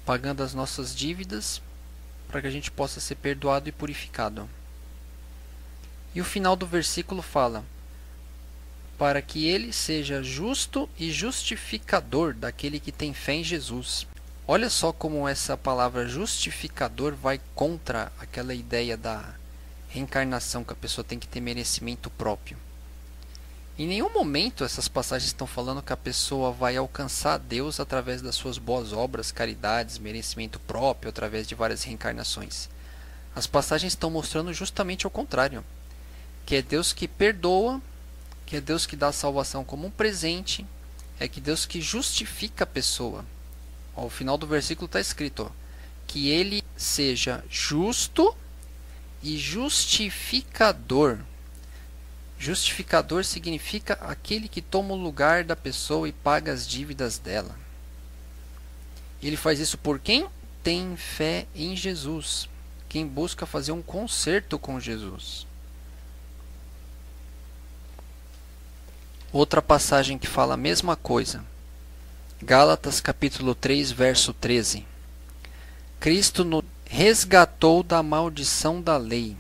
pagando as nossas dívidas para que a gente possa ser perdoado e purificado. E o final do versículo fala: para que ele seja justo e justificador daquele que tem fé em Jesus. Olha só como essa palavra justificador vai contra aquela ideia da reencarnação, que a pessoa tem que ter merecimento próprio. Em nenhum momento essas passagens estão falando que a pessoa vai alcançar Deus através das suas boas obras, caridades, merecimento próprio, através de várias reencarnações. As passagens estão mostrando justamente o contrário: que é Deus que perdoa, que é Deus que dá a salvação como um presente, é que Deus que justifica a pessoa. Ao final do versículo está escrito que ele seja justo e justificador. Justificador significa aquele que toma o lugar da pessoa e paga as dívidas dela. Ele faz isso por quem tem fé em Jesus, quem busca fazer um conserto com Jesus. Outra passagem que fala a mesma coisa. Gálatas capítulo 3, verso 13. Cristo no resgatou da maldição da lei,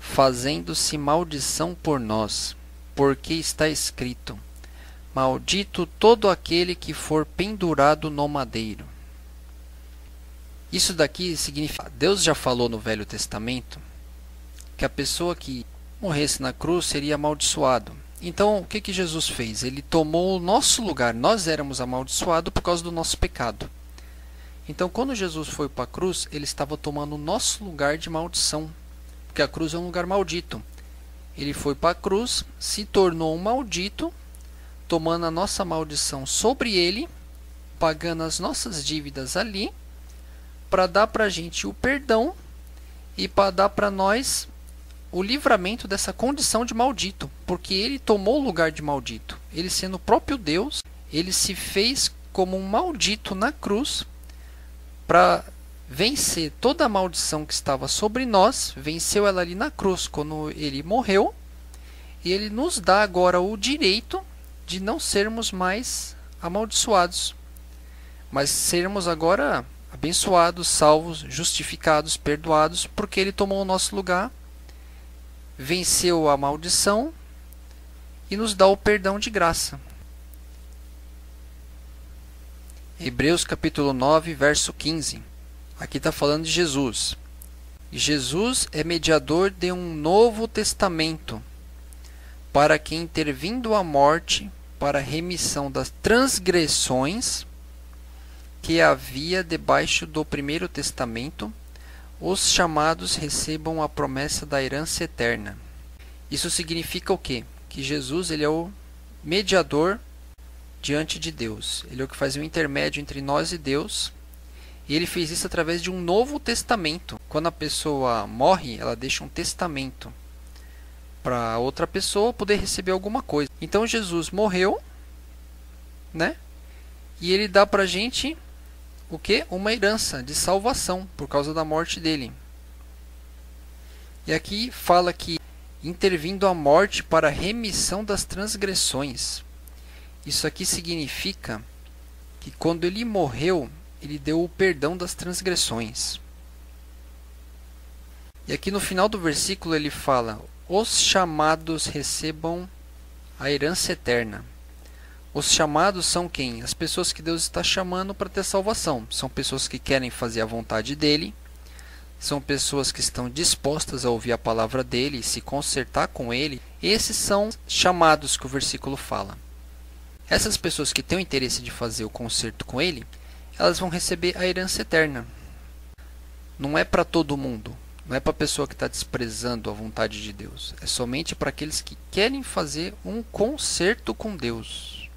fazendo-se maldição por nós, porque está escrito: Maldito todo aquele que for pendurado no madeiro. Isso daqui significa. Deus já falou no Velho Testamento que a pessoa que morresse na cruz seria amaldiçoado. Então, o que, que Jesus fez? Ele tomou o nosso lugar. Nós éramos amaldiçoados por causa do nosso pecado. Então, quando Jesus foi para a cruz, ele estava tomando o nosso lugar de maldição. Porque a cruz é um lugar maldito. Ele foi para a cruz, se tornou um maldito, tomando a nossa maldição sobre ele, pagando as nossas dívidas ali, para dar para a gente o perdão e para dar para nós o livramento dessa condição de maldito, porque ele tomou o lugar de maldito. Ele sendo o próprio Deus, ele se fez como um maldito na cruz para vencer toda a maldição que estava sobre nós, venceu ela ali na cruz quando ele morreu, e ele nos dá agora o direito de não sermos mais amaldiçoados, mas sermos agora abençoados, salvos, justificados, perdoados, porque ele tomou o nosso lugar venceu a maldição e nos dá o perdão de graça. Hebreus capítulo 9, verso 15. Aqui está falando de Jesus. Jesus é mediador de um novo testamento, para que, intervindo a morte, para remissão das transgressões que havia debaixo do primeiro testamento, os chamados recebam a promessa da herança eterna. Isso significa o quê? Que Jesus ele é o mediador diante de Deus. Ele é o que faz o intermédio entre nós e Deus. E ele fez isso através de um novo testamento. Quando a pessoa morre, ela deixa um testamento para outra pessoa poder receber alguma coisa. Então Jesus morreu, né? E ele dá para gente o que? Uma herança de salvação por causa da morte dele. E aqui fala que intervindo a morte para a remissão das transgressões. Isso aqui significa que quando ele morreu, ele deu o perdão das transgressões. E aqui no final do versículo ele fala: Os chamados recebam a herança eterna. Os chamados são quem? As pessoas que Deus está chamando para ter salvação. São pessoas que querem fazer a vontade dele, são pessoas que estão dispostas a ouvir a palavra dele e se consertar com ele. Esses são chamados que o versículo fala. Essas pessoas que têm o interesse de fazer o conserto com ele, elas vão receber a herança eterna. Não é para todo mundo. Não é para a pessoa que está desprezando a vontade de Deus. É somente para aqueles que querem fazer um conserto com Deus.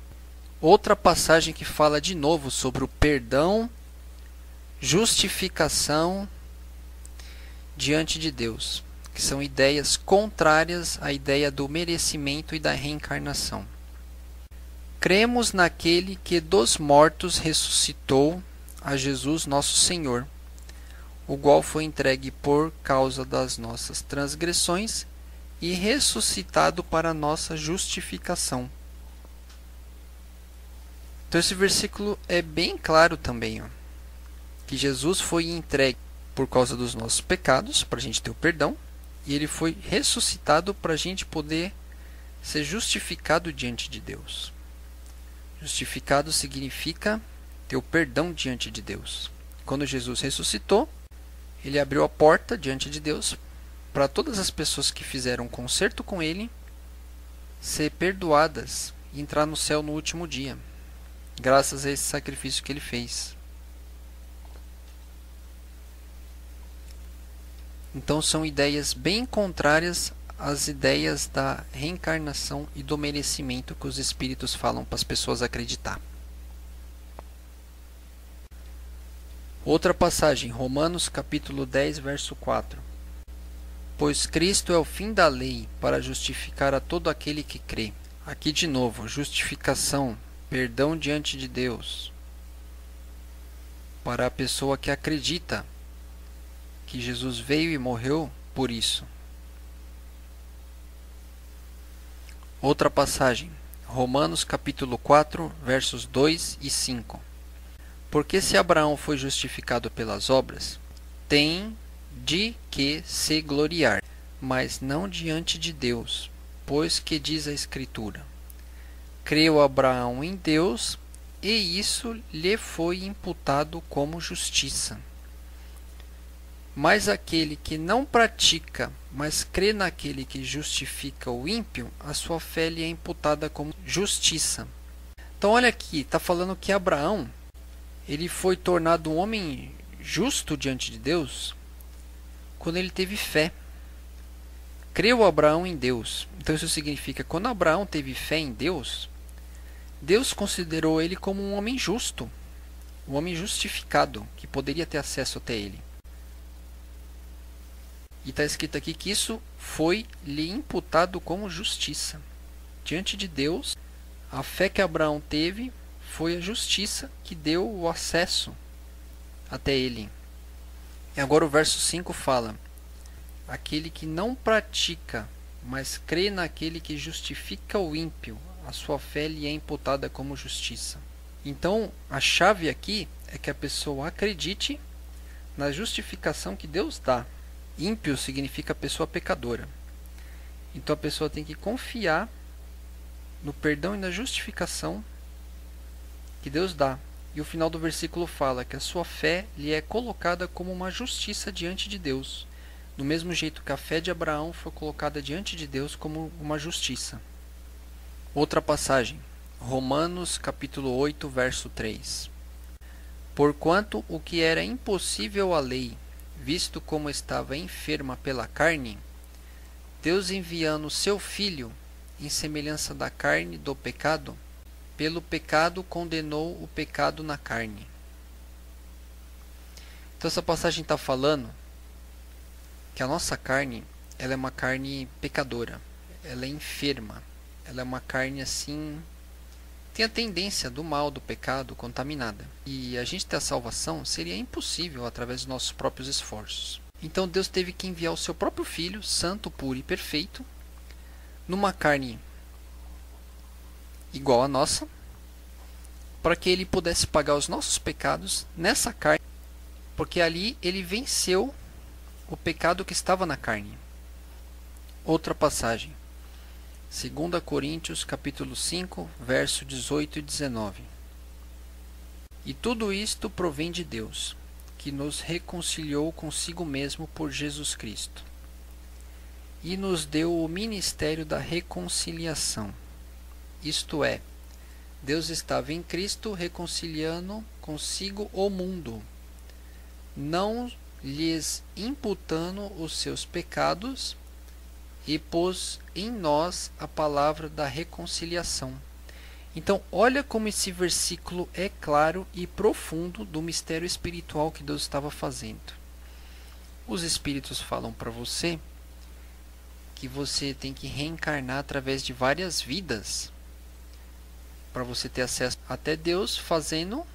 Outra passagem que fala de novo sobre o perdão, justificação diante de Deus, que são ideias contrárias à ideia do merecimento e da reencarnação. Cremos naquele que dos mortos ressuscitou a Jesus nosso Senhor, o qual foi entregue por causa das nossas transgressões e ressuscitado para nossa justificação então esse versículo é bem claro também, ó, que Jesus foi entregue por causa dos nossos pecados, para a gente ter o perdão, e ele foi ressuscitado para a gente poder ser justificado diante de Deus. Justificado significa ter o perdão diante de Deus. Quando Jesus ressuscitou, ele abriu a porta diante de Deus para todas as pessoas que fizeram concerto com ele ser perdoadas e entrar no céu no último dia graças a esse sacrifício que ele fez. Então são ideias bem contrárias às ideias da reencarnação e do merecimento que os espíritos falam para as pessoas acreditar. Outra passagem, Romanos capítulo 10, verso 4. Pois Cristo é o fim da lei para justificar a todo aquele que crê. Aqui de novo, justificação perdão diante de Deus para a pessoa que acredita que Jesus veio e morreu por isso. Outra passagem, Romanos capítulo 4, versos 2 e 5. Porque se Abraão foi justificado pelas obras, tem de que se gloriar, mas não diante de Deus, pois que diz a Escritura: Creu Abraão em Deus e isso lhe foi imputado como justiça. Mas aquele que não pratica, mas crê naquele que justifica o ímpio, a sua fé lhe é imputada como justiça. Então olha aqui, está falando que Abraão ele foi tornado um homem justo diante de Deus quando ele teve fé. Creu Abraão em Deus. Então isso significa que quando Abraão teve fé em Deus, Deus considerou ele como um homem justo, um homem justificado, que poderia ter acesso até ele. E está escrito aqui que isso foi lhe imputado como justiça. Diante de Deus, a fé que Abraão teve foi a justiça que deu o acesso até ele. E agora o verso 5 fala: Aquele que não pratica, mas crê naquele que justifica o ímpio, a sua fé lhe é imputada como justiça. Então, a chave aqui é que a pessoa acredite na justificação que Deus dá. Ímpio significa pessoa pecadora. Então a pessoa tem que confiar no perdão e na justificação que Deus dá. E o final do versículo fala que a sua fé lhe é colocada como uma justiça diante de Deus, do mesmo jeito que a fé de Abraão foi colocada diante de Deus como uma justiça. Outra passagem, Romanos capítulo 8, verso 3. Porquanto o que era impossível à lei, visto como estava enferma pela carne, Deus enviando seu filho em semelhança da carne do pecado, pelo pecado condenou o pecado na carne. Então essa passagem está falando que a nossa carne ela é uma carne pecadora, ela é enferma, ela é uma carne assim tem a tendência do mal, do pecado contaminada. E a gente ter a salvação seria impossível através dos nossos próprios esforços. Então Deus teve que enviar o seu próprio filho, santo, puro e perfeito, numa carne igual à nossa, para que ele pudesse pagar os nossos pecados nessa carne, porque ali ele venceu o pecado que estava na carne. Outra passagem. 2 Coríntios capítulo 5, verso 18 e 19. E tudo isto provém de Deus, que nos reconciliou consigo mesmo por Jesus Cristo, e nos deu o ministério da reconciliação isto é, Deus estava em Cristo reconciliando consigo o mundo, não lhes imputando os seus pecados, e pôs em nós a palavra da reconciliação. Então, olha como esse versículo é claro e profundo do mistério espiritual que Deus estava fazendo. Os espíritos falam para você que você tem que reencarnar através de várias vidas para você ter acesso até Deus fazendo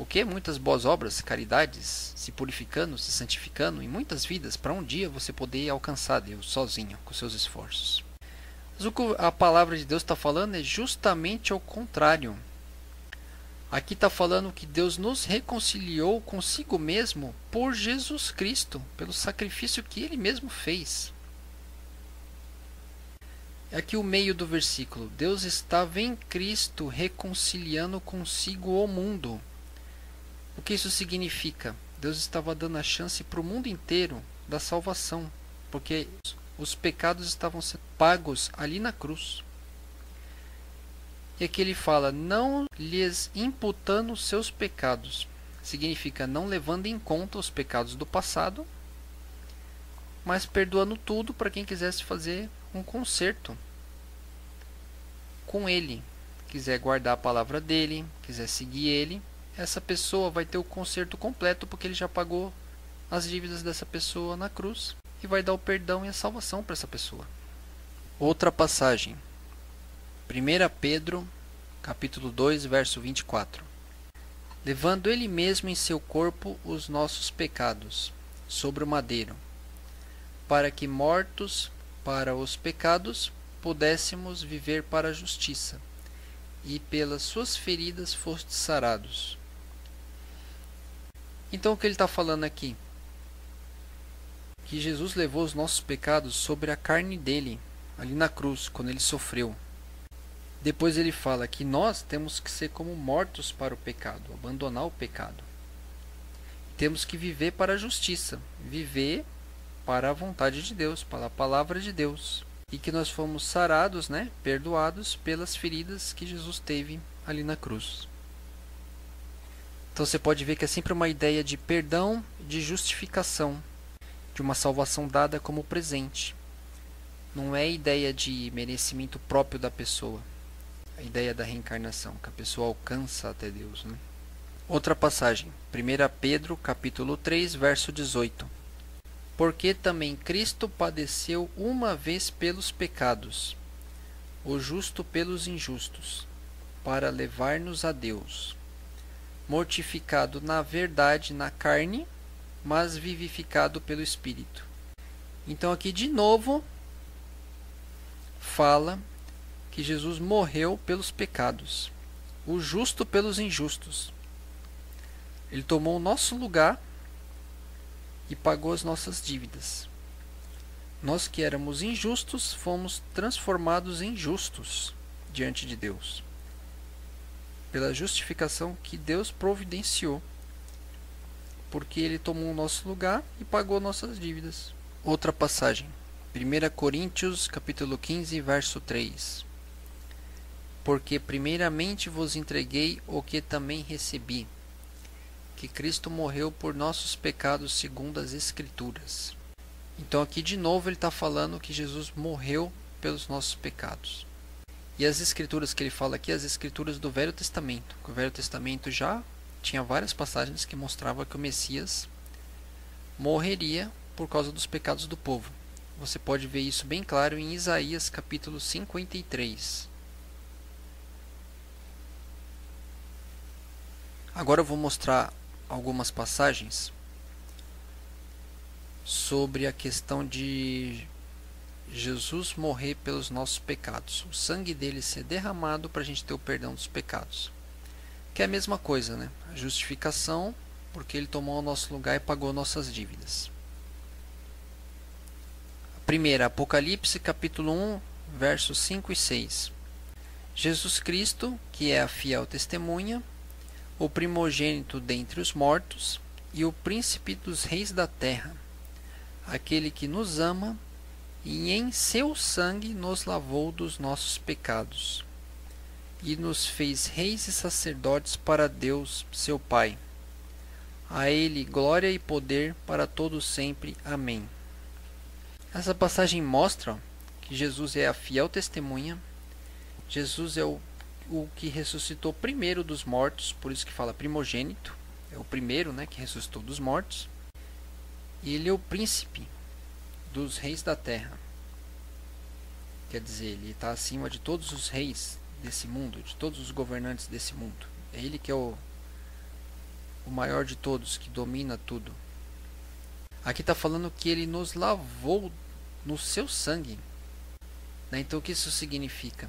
o que? Muitas boas obras, caridades, se purificando, se santificando em muitas vidas, para um dia você poder alcançar Deus sozinho, com seus esforços. Mas o que a palavra de Deus está falando é justamente ao contrário. Aqui está falando que Deus nos reconciliou consigo mesmo por Jesus Cristo, pelo sacrifício que ele mesmo fez. Aqui o meio do versículo. Deus estava em Cristo reconciliando consigo o mundo. O que isso significa? Deus estava dando a chance para o mundo inteiro da salvação, porque os pecados estavam sendo pagos ali na cruz. E aqui ele fala: não lhes imputando os seus pecados. Significa não levando em conta os pecados do passado, mas perdoando tudo para quem quisesse fazer um conserto com ele. Quiser guardar a palavra dele, quiser seguir ele, essa pessoa vai ter o conserto completo porque ele já pagou as dívidas dessa pessoa na cruz e vai dar o perdão e a salvação para essa pessoa. Outra passagem. 1 Pedro, capítulo 2, verso 24. Levando ele mesmo em seu corpo os nossos pecados sobre o madeiro, para que mortos para os pecados pudéssemos viver para a justiça, e pelas suas feridas fostes sarados. Então o que ele está falando aqui? Que Jesus levou os nossos pecados sobre a carne dele, ali na cruz, quando ele sofreu. Depois ele fala que nós temos que ser como mortos para o pecado, abandonar o pecado. Temos que viver para a justiça, viver para a vontade de Deus, para a palavra de Deus. E que nós fomos sarados, né, perdoados pelas feridas que Jesus teve ali na cruz. Então você pode ver que é sempre uma ideia de perdão, de justificação, de uma salvação dada como presente. Não é ideia de merecimento próprio da pessoa a ideia da reencarnação, que a pessoa alcança até Deus. Né? Outra passagem, 1 Pedro capítulo 3, verso 18. Porque também Cristo padeceu uma vez pelos pecados, o justo pelos injustos, para levar-nos a Deus, mortificado na verdade na carne, mas vivificado pelo Espírito. Então aqui de novo fala que Jesus morreu pelos pecados, o justo pelos injustos. Ele tomou o nosso lugar e pagou as nossas dívidas. Nós que éramos injustos fomos transformados em justos diante de Deus, pela justificação que Deus providenciou, porque Ele tomou o nosso lugar e pagou nossas dívidas. Outra passagem, 1 Coríntios capítulo 15, verso 3 porque primeiramente vos entreguei o que também recebi, que Cristo morreu por nossos pecados segundo as Escrituras. Então aqui de novo ele está falando que Jesus morreu pelos nossos pecados. E as escrituras que ele fala aqui, as escrituras do Velho Testamento. O Velho Testamento já tinha várias passagens que mostravam que o Messias morreria por causa dos pecados do povo. Você pode ver isso bem claro em Isaías capítulo 53. Agora eu vou mostrar algumas passagens sobre a questão de Jesus morrer pelos nossos pecados, o sangue dele ser derramado para a gente ter o perdão dos pecados. Que é a mesma coisa, né? A justificação, porque ele tomou o nosso lugar e pagou nossas dívidas. Primeira, Apocalipse capítulo 1, versos 5 e 6. Jesus Cristo, que é a fiel testemunha, o primogênito dentre os mortos e o príncipe dos reis da terra, aquele que nos ama e em seu sangue nos lavou dos nossos pecados e nos fez reis e sacerdotes para Deus, seu Pai. A ele glória e poder para todos sempre. Amém. Essa passagem mostra que Jesus é a fiel testemunha, Jesus é o o que ressuscitou primeiro dos mortos, por isso que fala primogênito, é o primeiro né, que ressuscitou dos mortos. E ele é o príncipe dos reis da terra. Quer dizer, ele está acima de todos os reis desse mundo, de todos os governantes desse mundo. É ele que é o, o maior de todos, que domina tudo. Aqui está falando que ele nos lavou no seu sangue. Né? Então o que isso significa?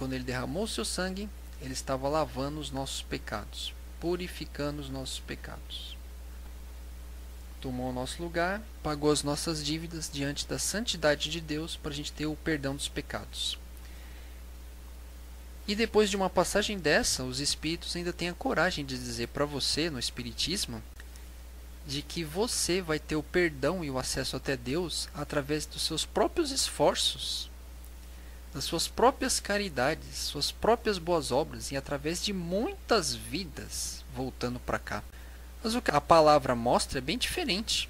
quando ele derramou seu sangue, ele estava lavando os nossos pecados, purificando os nossos pecados. Tomou o nosso lugar, pagou as nossas dívidas diante da santidade de Deus para a gente ter o perdão dos pecados. E depois de uma passagem dessa, os espíritos ainda têm a coragem de dizer para você, no Espiritismo, de que você vai ter o perdão e o acesso até Deus através dos seus próprios esforços das suas próprias caridades, suas próprias boas obras e através de muitas vidas voltando para cá. Mas a palavra mostra é bem diferente.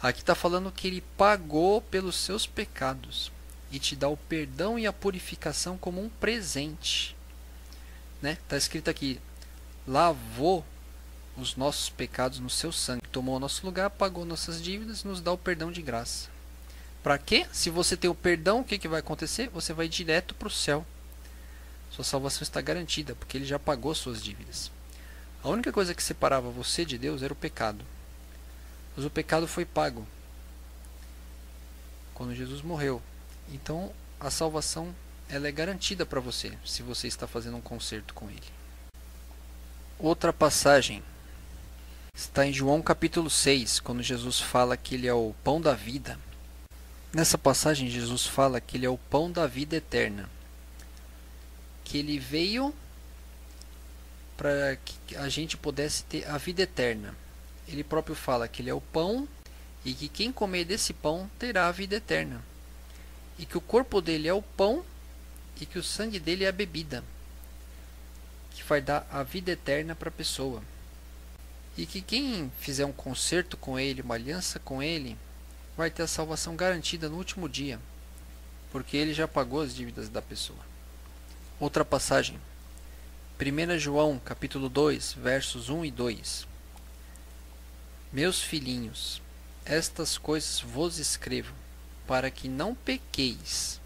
Aqui está falando que ele pagou pelos seus pecados e te dá o perdão e a purificação como um presente. Né? Está escrito aqui: lavou os nossos pecados no seu sangue, tomou o nosso lugar, pagou nossas dívidas e nos dá o perdão de graça. Para quê? Se você tem o perdão, o que, que vai acontecer? Você vai direto para o céu. Sua salvação está garantida, porque ele já pagou suas dívidas. A única coisa que separava você de Deus era o pecado. Mas o pecado foi pago quando Jesus morreu. Então a salvação ela é garantida para você, se você está fazendo um concerto com ele. Outra passagem está em João capítulo 6, quando Jesus fala que ele é o pão da vida. Nessa passagem, Jesus fala que Ele é o pão da vida eterna. que ele veio para que a gente pudesse ter a vida eterna. Ele próprio fala que ele é o pão e que quem comer desse pão terá a vida eterna. E que o corpo dele é o pão e que o sangue dele é a bebida, que vai dar a vida eterna para a pessoa. E que quem fizer um concerto com ele, uma aliança com ele, vai ter a salvação garantida no último dia, porque ele já pagou as dívidas da pessoa. Outra passagem. 1 João, capítulo 2, versos 1 e 2. Meus filhinhos, estas coisas vos escrevo, para que não pequeis.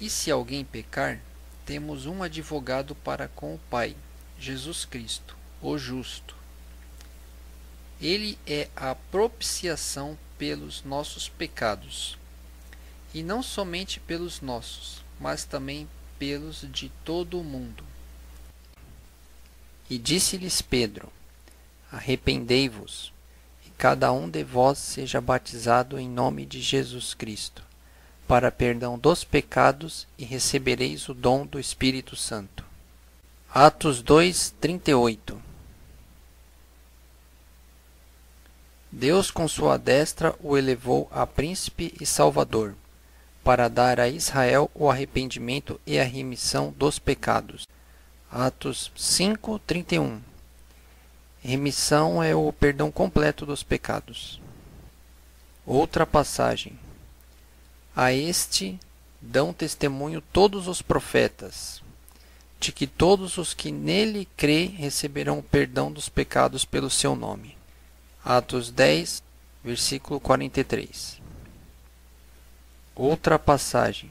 E se alguém pecar, temos um advogado para com o Pai, Jesus Cristo, o justo. Ele é a propiciação pelos nossos pecados, e não somente pelos nossos, mas também pelos de todo o mundo. E disse-lhes Pedro: Arrependei-vos cada um de vós seja batizado em nome de Jesus Cristo, para perdão dos pecados e recebereis o dom do Espírito Santo. Atos 2, 38 Deus com sua destra o elevou a príncipe e salvador, para dar a Israel o arrependimento e a remissão dos pecados. Atos 5, 31 Remissão é o perdão completo dos pecados. Outra passagem. A este dão testemunho todos os profetas, de que todos os que nele crê receberão o perdão dos pecados pelo seu nome. Atos 10, versículo 43. Outra passagem.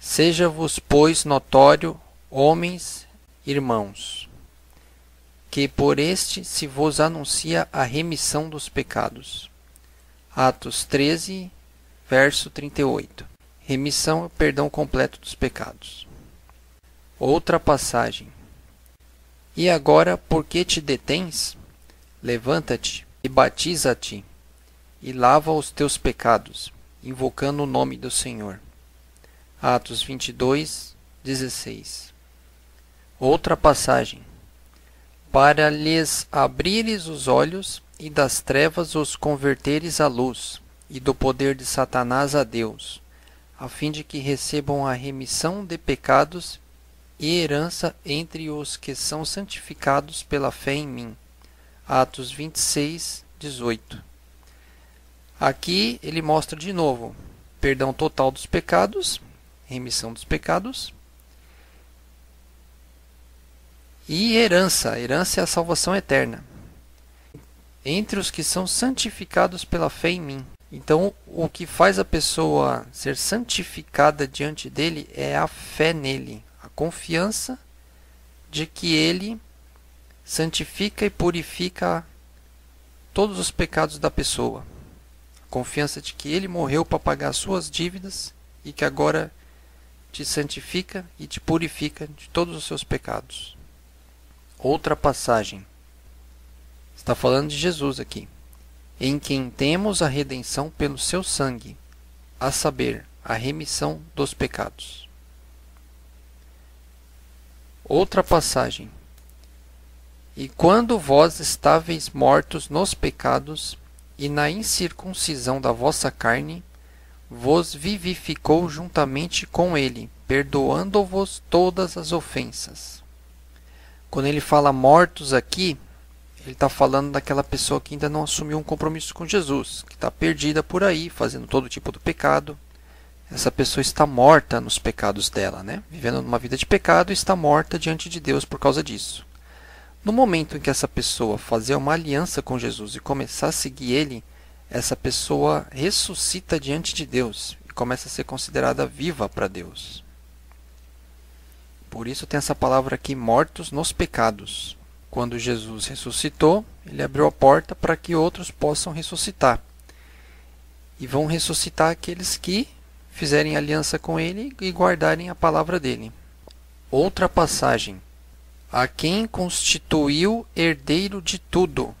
Seja-vos, pois, notório, homens, irmãos, que por este se vos anuncia a remissão dos pecados. Atos 13, verso 38. Remissão o perdão completo dos pecados. Outra passagem. E agora, por que te detens? Levanta-te e batiza-te, e lava os teus pecados, invocando o nome do Senhor. Atos 22, 16. Outra passagem para lhes abrires os olhos e das trevas os converteres à luz, e do poder de Satanás a Deus, a fim de que recebam a remissão de pecados e herança entre os que são santificados pela fé em mim. Atos 26, 18. Aqui ele mostra de novo perdão total dos pecados, remissão dos pecados e herança. Herança é a salvação eterna. Entre os que são santificados pela fé em mim. Então, o que faz a pessoa ser santificada diante dele é a fé nele, a confiança de que ele santifica e purifica todos os pecados da pessoa. A confiança de que ele morreu para pagar suas dívidas e que agora te santifica e te purifica de todos os seus pecados. Outra passagem. Está falando de Jesus aqui. Em quem temos a redenção pelo seu sangue, a saber, a remissão dos pecados. Outra passagem. E quando vós estáveis mortos nos pecados e na incircuncisão da vossa carne, vos vivificou juntamente com ele, perdoando-vos todas as ofensas quando ele fala mortos aqui, ele está falando daquela pessoa que ainda não assumiu um compromisso com Jesus, que está perdida por aí, fazendo todo tipo de pecado. Essa pessoa está morta nos pecados dela, né? vivendo uma vida de pecado e está morta diante de Deus por causa disso. No momento em que essa pessoa fazer uma aliança com Jesus e começar a seguir ele, essa pessoa ressuscita diante de Deus e começa a ser considerada viva para Deus. Por isso tem essa palavra aqui, mortos nos pecados. Quando Jesus ressuscitou, ele abriu a porta para que outros possam ressuscitar. E vão ressuscitar aqueles que fizerem aliança com ele e guardarem a palavra dele. Outra passagem. A quem constituiu herdeiro de tudo,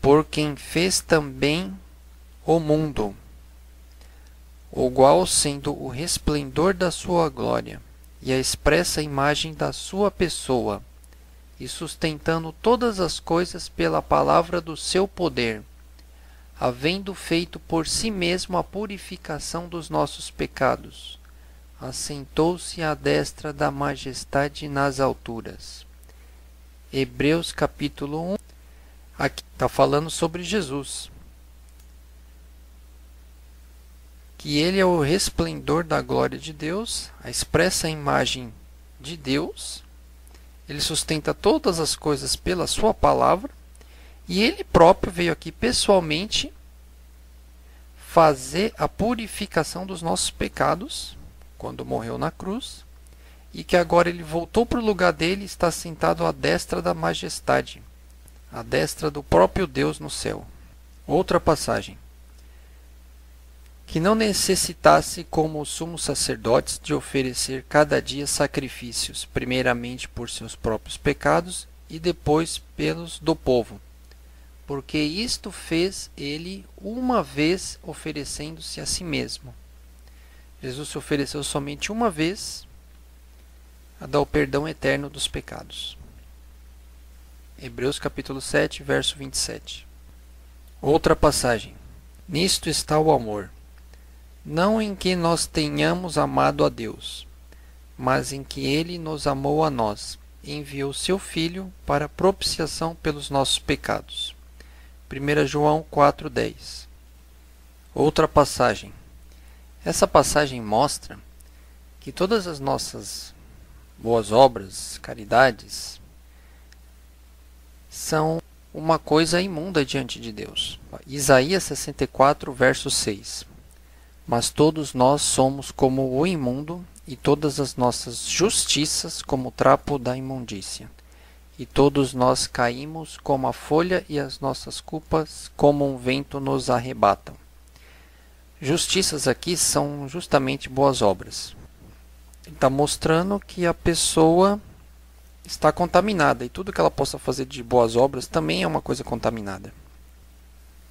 por quem fez também o mundo. o qual sendo o resplendor da sua glória e a expressa imagem da sua pessoa, e sustentando todas as coisas pela palavra do seu poder, havendo feito por si mesmo a purificação dos nossos pecados, assentou-se à destra da majestade nas alturas. Hebreus capítulo 1 Aqui está falando sobre Jesus. Que ele é o resplendor da glória de Deus, a expressa imagem de Deus. Ele sustenta todas as coisas pela sua palavra. E ele próprio veio aqui pessoalmente fazer a purificação dos nossos pecados quando morreu na cruz. E que agora ele voltou para o lugar dele e está sentado à destra da majestade à destra do próprio Deus no céu. Outra passagem. Que não necessitasse, como os sumos sacerdotes, de oferecer cada dia sacrifícios, primeiramente por seus próprios pecados e depois pelos do povo. Porque isto fez ele uma vez, oferecendo-se a si mesmo. Jesus se ofereceu somente uma vez a dar o perdão eterno dos pecados. Hebreus capítulo 7, verso 27. Outra passagem. Nisto está o amor, não em que nós tenhamos amado a Deus, mas em que ele nos amou a nós, e enviou seu filho para propiciação pelos nossos pecados. 1 João 4:10. Outra passagem. Essa passagem mostra que todas as nossas boas obras, caridades, são uma coisa imunda diante de Deus. Isaías 64, verso 6. Mas todos nós somos como o imundo, e todas as nossas justiças como o trapo da imundícia. E todos nós caímos como a folha, e as nossas culpas como um vento nos arrebatam. Justiças aqui são justamente boas obras. Está mostrando que a pessoa está contaminada e tudo que ela possa fazer de boas obras também é uma coisa contaminada.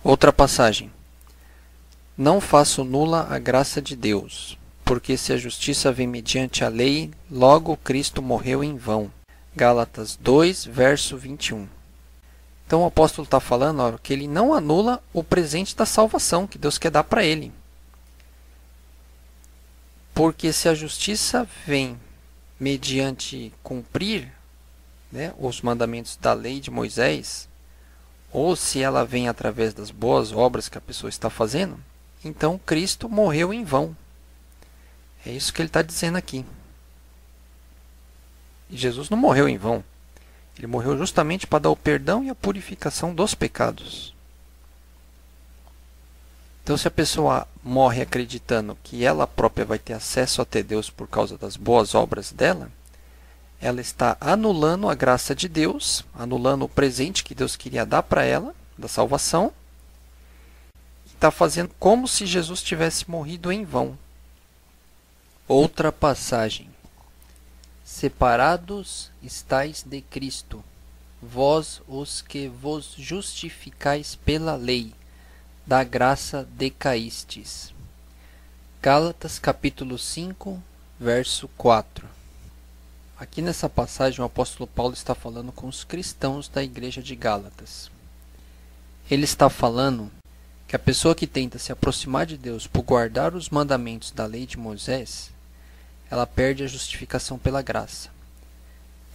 Outra passagem. Não faço nula a graça de Deus, porque se a justiça vem mediante a lei, logo Cristo morreu em vão. Gálatas 2, verso 21. Então o apóstolo está falando ó, que ele não anula o presente da salvação que Deus quer dar para ele. Porque se a justiça vem mediante cumprir né, os mandamentos da lei de Moisés, ou se ela vem através das boas obras que a pessoa está fazendo, então Cristo morreu em vão. É isso que ele está dizendo aqui. E Jesus não morreu em vão. Ele morreu justamente para dar o perdão e a purificação dos pecados. Então, se a pessoa morre acreditando que ela própria vai ter acesso até Deus por causa das boas obras dela, ela está anulando a graça de Deus, anulando o presente que Deus queria dar para ela, da salvação, está fazendo como se Jesus tivesse morrido em vão. Outra passagem. Separados estais de Cristo, vós os que vos justificais pela lei, da graça decaístes. Gálatas capítulo 5, verso 4. Aqui nessa passagem, o apóstolo Paulo está falando com os cristãos da igreja de Gálatas. Ele está falando que a pessoa que tenta se aproximar de Deus por guardar os mandamentos da lei de Moisés, ela perde a justificação pela graça.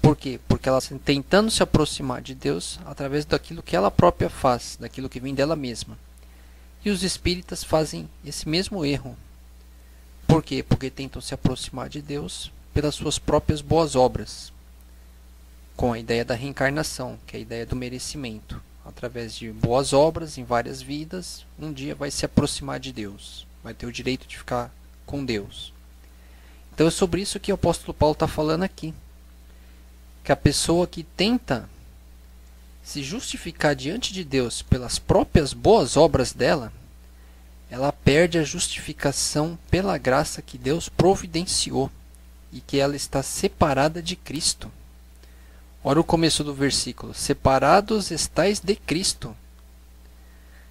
Por quê? Porque ela está tentando se aproximar de Deus através daquilo que ela própria faz, daquilo que vem dela mesma. E os espíritas fazem esse mesmo erro. Por quê? Porque tentam se aproximar de Deus pelas suas próprias boas obras, com a ideia da reencarnação, que é a ideia do merecimento. Através de boas obras em várias vidas, um dia vai se aproximar de Deus, vai ter o direito de ficar com Deus. Então é sobre isso que o apóstolo Paulo está falando aqui. Que a pessoa que tenta se justificar diante de Deus pelas próprias boas obras dela, ela perde a justificação pela graça que Deus providenciou e que ela está separada de Cristo. Olha o começo do versículo: Separados estais de Cristo.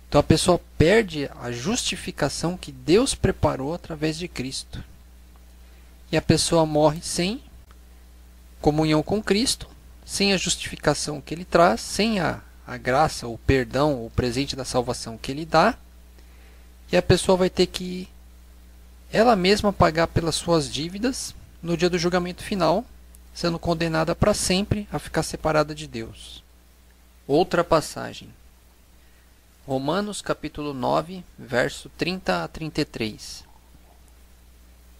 Então a pessoa perde a justificação que Deus preparou através de Cristo. E a pessoa morre sem comunhão com Cristo, sem a justificação que ele traz, sem a, a graça, o perdão, o presente da salvação que ele dá. E a pessoa vai ter que ela mesma pagar pelas suas dívidas no dia do julgamento final, sendo condenada para sempre a ficar separada de Deus. Outra passagem. Romanos capítulo 9, verso 30 a 33.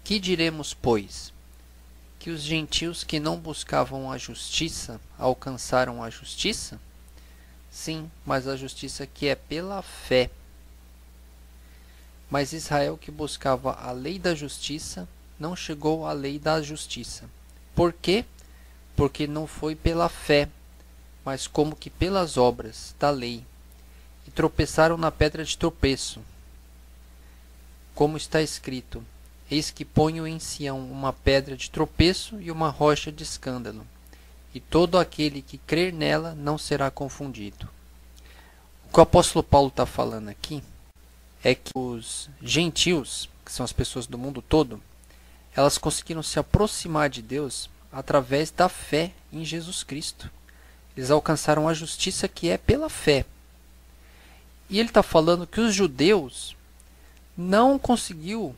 Que diremos, pois? Que os gentios que não buscavam a justiça alcançaram a justiça? Sim, mas a justiça que é pela fé. Mas Israel que buscava a lei da justiça não chegou à lei da justiça. Por quê? Porque não foi pela fé, mas como que pelas obras da lei e tropeçaram na pedra de tropeço. Como está escrito: Eis que ponho em Sião uma pedra de tropeço e uma rocha de escândalo, e todo aquele que crer nela não será confundido. O que o apóstolo Paulo está falando aqui é que os gentios, que são as pessoas do mundo todo, elas conseguiram se aproximar de Deus através da fé em Jesus Cristo. Eles alcançaram a justiça que é pela fé. E ele está falando que os judeus não conseguiu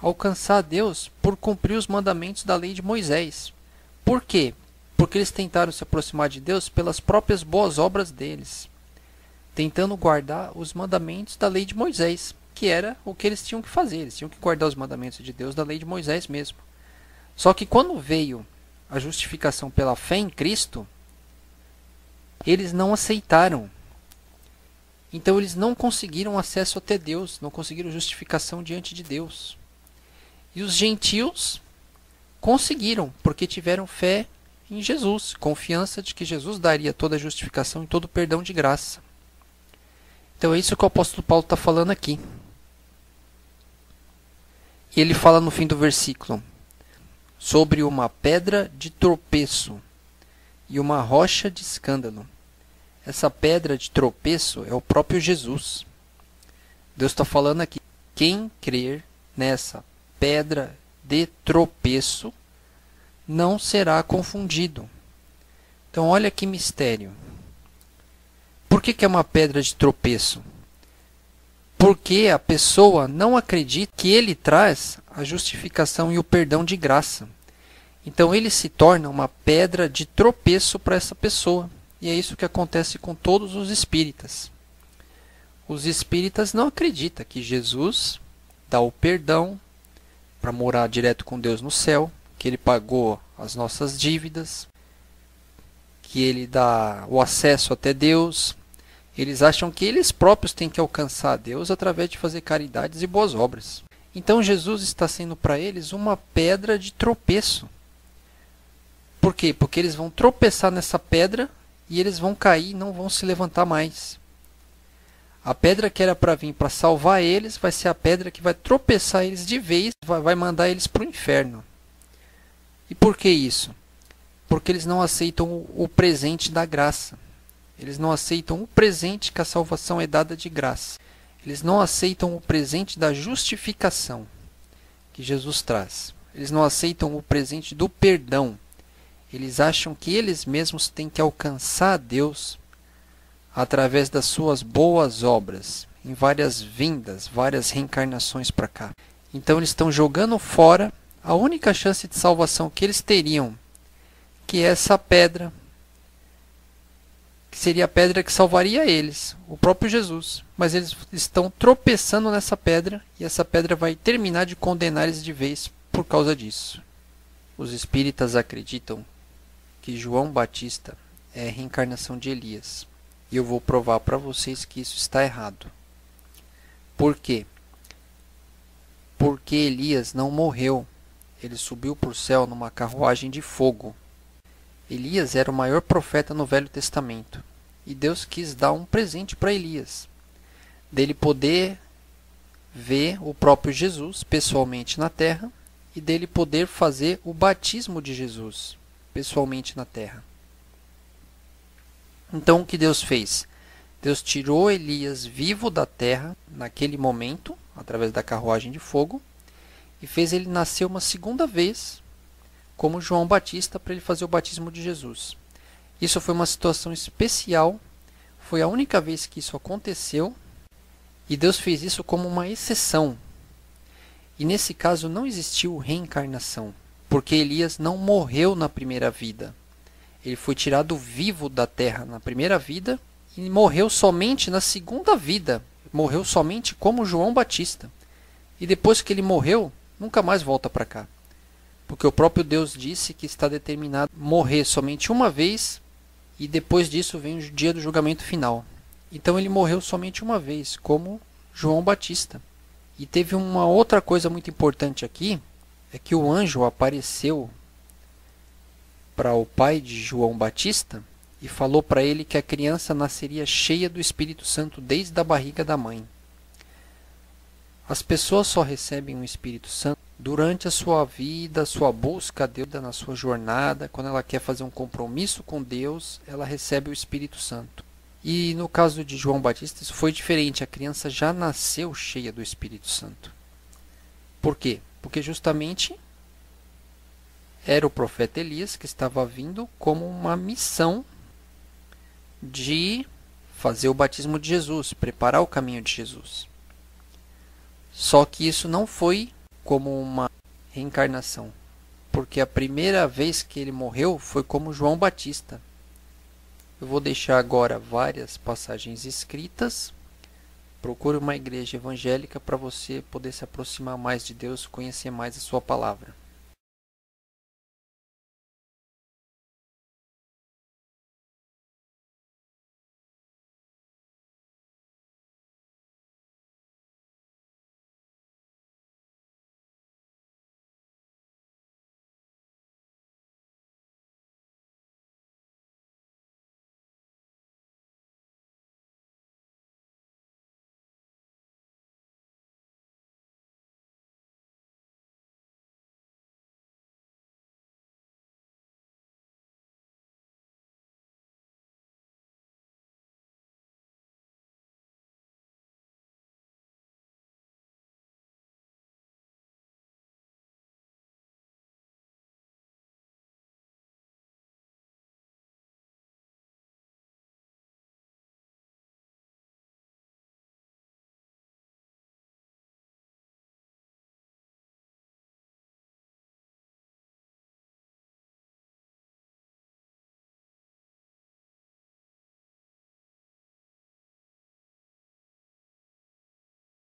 alcançar Deus por cumprir os mandamentos da lei de Moisés. Por quê? Porque eles tentaram se aproximar de Deus pelas próprias boas obras deles, tentando guardar os mandamentos da lei de Moisés, que era o que eles tinham que fazer. Eles tinham que guardar os mandamentos de Deus da lei de Moisés mesmo. Só que quando veio a justificação pela fé em Cristo, eles não aceitaram então eles não conseguiram acesso até Deus, não conseguiram justificação diante de Deus. E os gentios conseguiram, porque tiveram fé em Jesus, confiança de que Jesus daria toda a justificação e todo o perdão de graça. Então é isso que o apóstolo Paulo está falando aqui. E ele fala no fim do versículo sobre uma pedra de tropeço e uma rocha de escândalo. Essa pedra de tropeço é o próprio Jesus. Deus está falando aqui: quem crer nessa pedra de tropeço não será confundido. Então, olha que mistério. Por que, que é uma pedra de tropeço? Porque a pessoa não acredita que ele traz a justificação e o perdão de graça. Então, ele se torna uma pedra de tropeço para essa pessoa. E é isso que acontece com todos os espíritas. Os espíritas não acreditam que Jesus dá o perdão para morar direto com Deus no céu, que ele pagou as nossas dívidas, que ele dá o acesso até Deus. Eles acham que eles próprios têm que alcançar a Deus através de fazer caridades e boas obras. Então Jesus está sendo para eles uma pedra de tropeço. Por quê? Porque eles vão tropeçar nessa pedra e eles vão cair e não vão se levantar mais. A pedra que era para vir para salvar eles vai ser a pedra que vai tropeçar eles de vez, vai mandar eles para o inferno. E por que isso? Porque eles não aceitam o presente da graça. Eles não aceitam o presente que a salvação é dada de graça. Eles não aceitam o presente da justificação que Jesus traz. Eles não aceitam o presente do perdão eles acham que eles mesmos têm que alcançar a Deus através das suas boas obras, em várias vindas, várias reencarnações para cá. Então eles estão jogando fora a única chance de salvação que eles teriam, que é essa pedra, que seria a pedra que salvaria eles, o próprio Jesus. Mas eles estão tropeçando nessa pedra e essa pedra vai terminar de condenar eles de vez por causa disso. Os espíritas acreditam que João Batista é a reencarnação de Elias. E eu vou provar para vocês que isso está errado. Por quê? Porque Elias não morreu. Ele subiu para o céu numa carruagem de fogo. Elias era o maior profeta no Velho Testamento. E Deus quis dar um presente para Elias. Dele poder ver o próprio Jesus pessoalmente na terra e dele poder fazer o batismo de Jesus pessoalmente na terra. Então o que Deus fez? Deus tirou Elias vivo da terra naquele momento, através da carruagem de fogo, e fez ele nascer uma segunda vez, como João Batista, para ele fazer o batismo de Jesus. Isso foi uma situação especial, foi a única vez que isso aconteceu, e Deus fez isso como uma exceção. E nesse caso não existiu reencarnação, porque Elias não morreu na primeira vida. Ele foi tirado vivo da terra na primeira vida e morreu somente na segunda vida. Morreu somente como João Batista. E depois que ele morreu, nunca mais volta para cá. Porque o próprio Deus disse que está determinado morrer somente uma vez e depois disso vem o dia do julgamento final. Então ele morreu somente uma vez, como João Batista. E teve uma outra coisa muito importante aqui, é que o anjo apareceu para o pai de João Batista e falou para ele que a criança nasceria cheia do Espírito Santo desde a barriga da mãe. As pessoas só recebem o Espírito Santo durante a sua vida, sua busca a Deus na sua jornada, quando ela quer fazer um compromisso com Deus, ela recebe o Espírito Santo. E no caso de João Batista, isso foi diferente, a criança já nasceu cheia do Espírito Santo. Por quê? Porque justamente era o profeta Elias que estava vindo como uma missão de fazer o batismo de Jesus, preparar o caminho de Jesus. Só que isso não foi como uma reencarnação, porque a primeira vez que ele morreu foi como João Batista. Eu vou deixar agora várias passagens escritas. Procure uma igreja evangélica para você poder se aproximar mais de Deus, conhecer mais a sua palavra.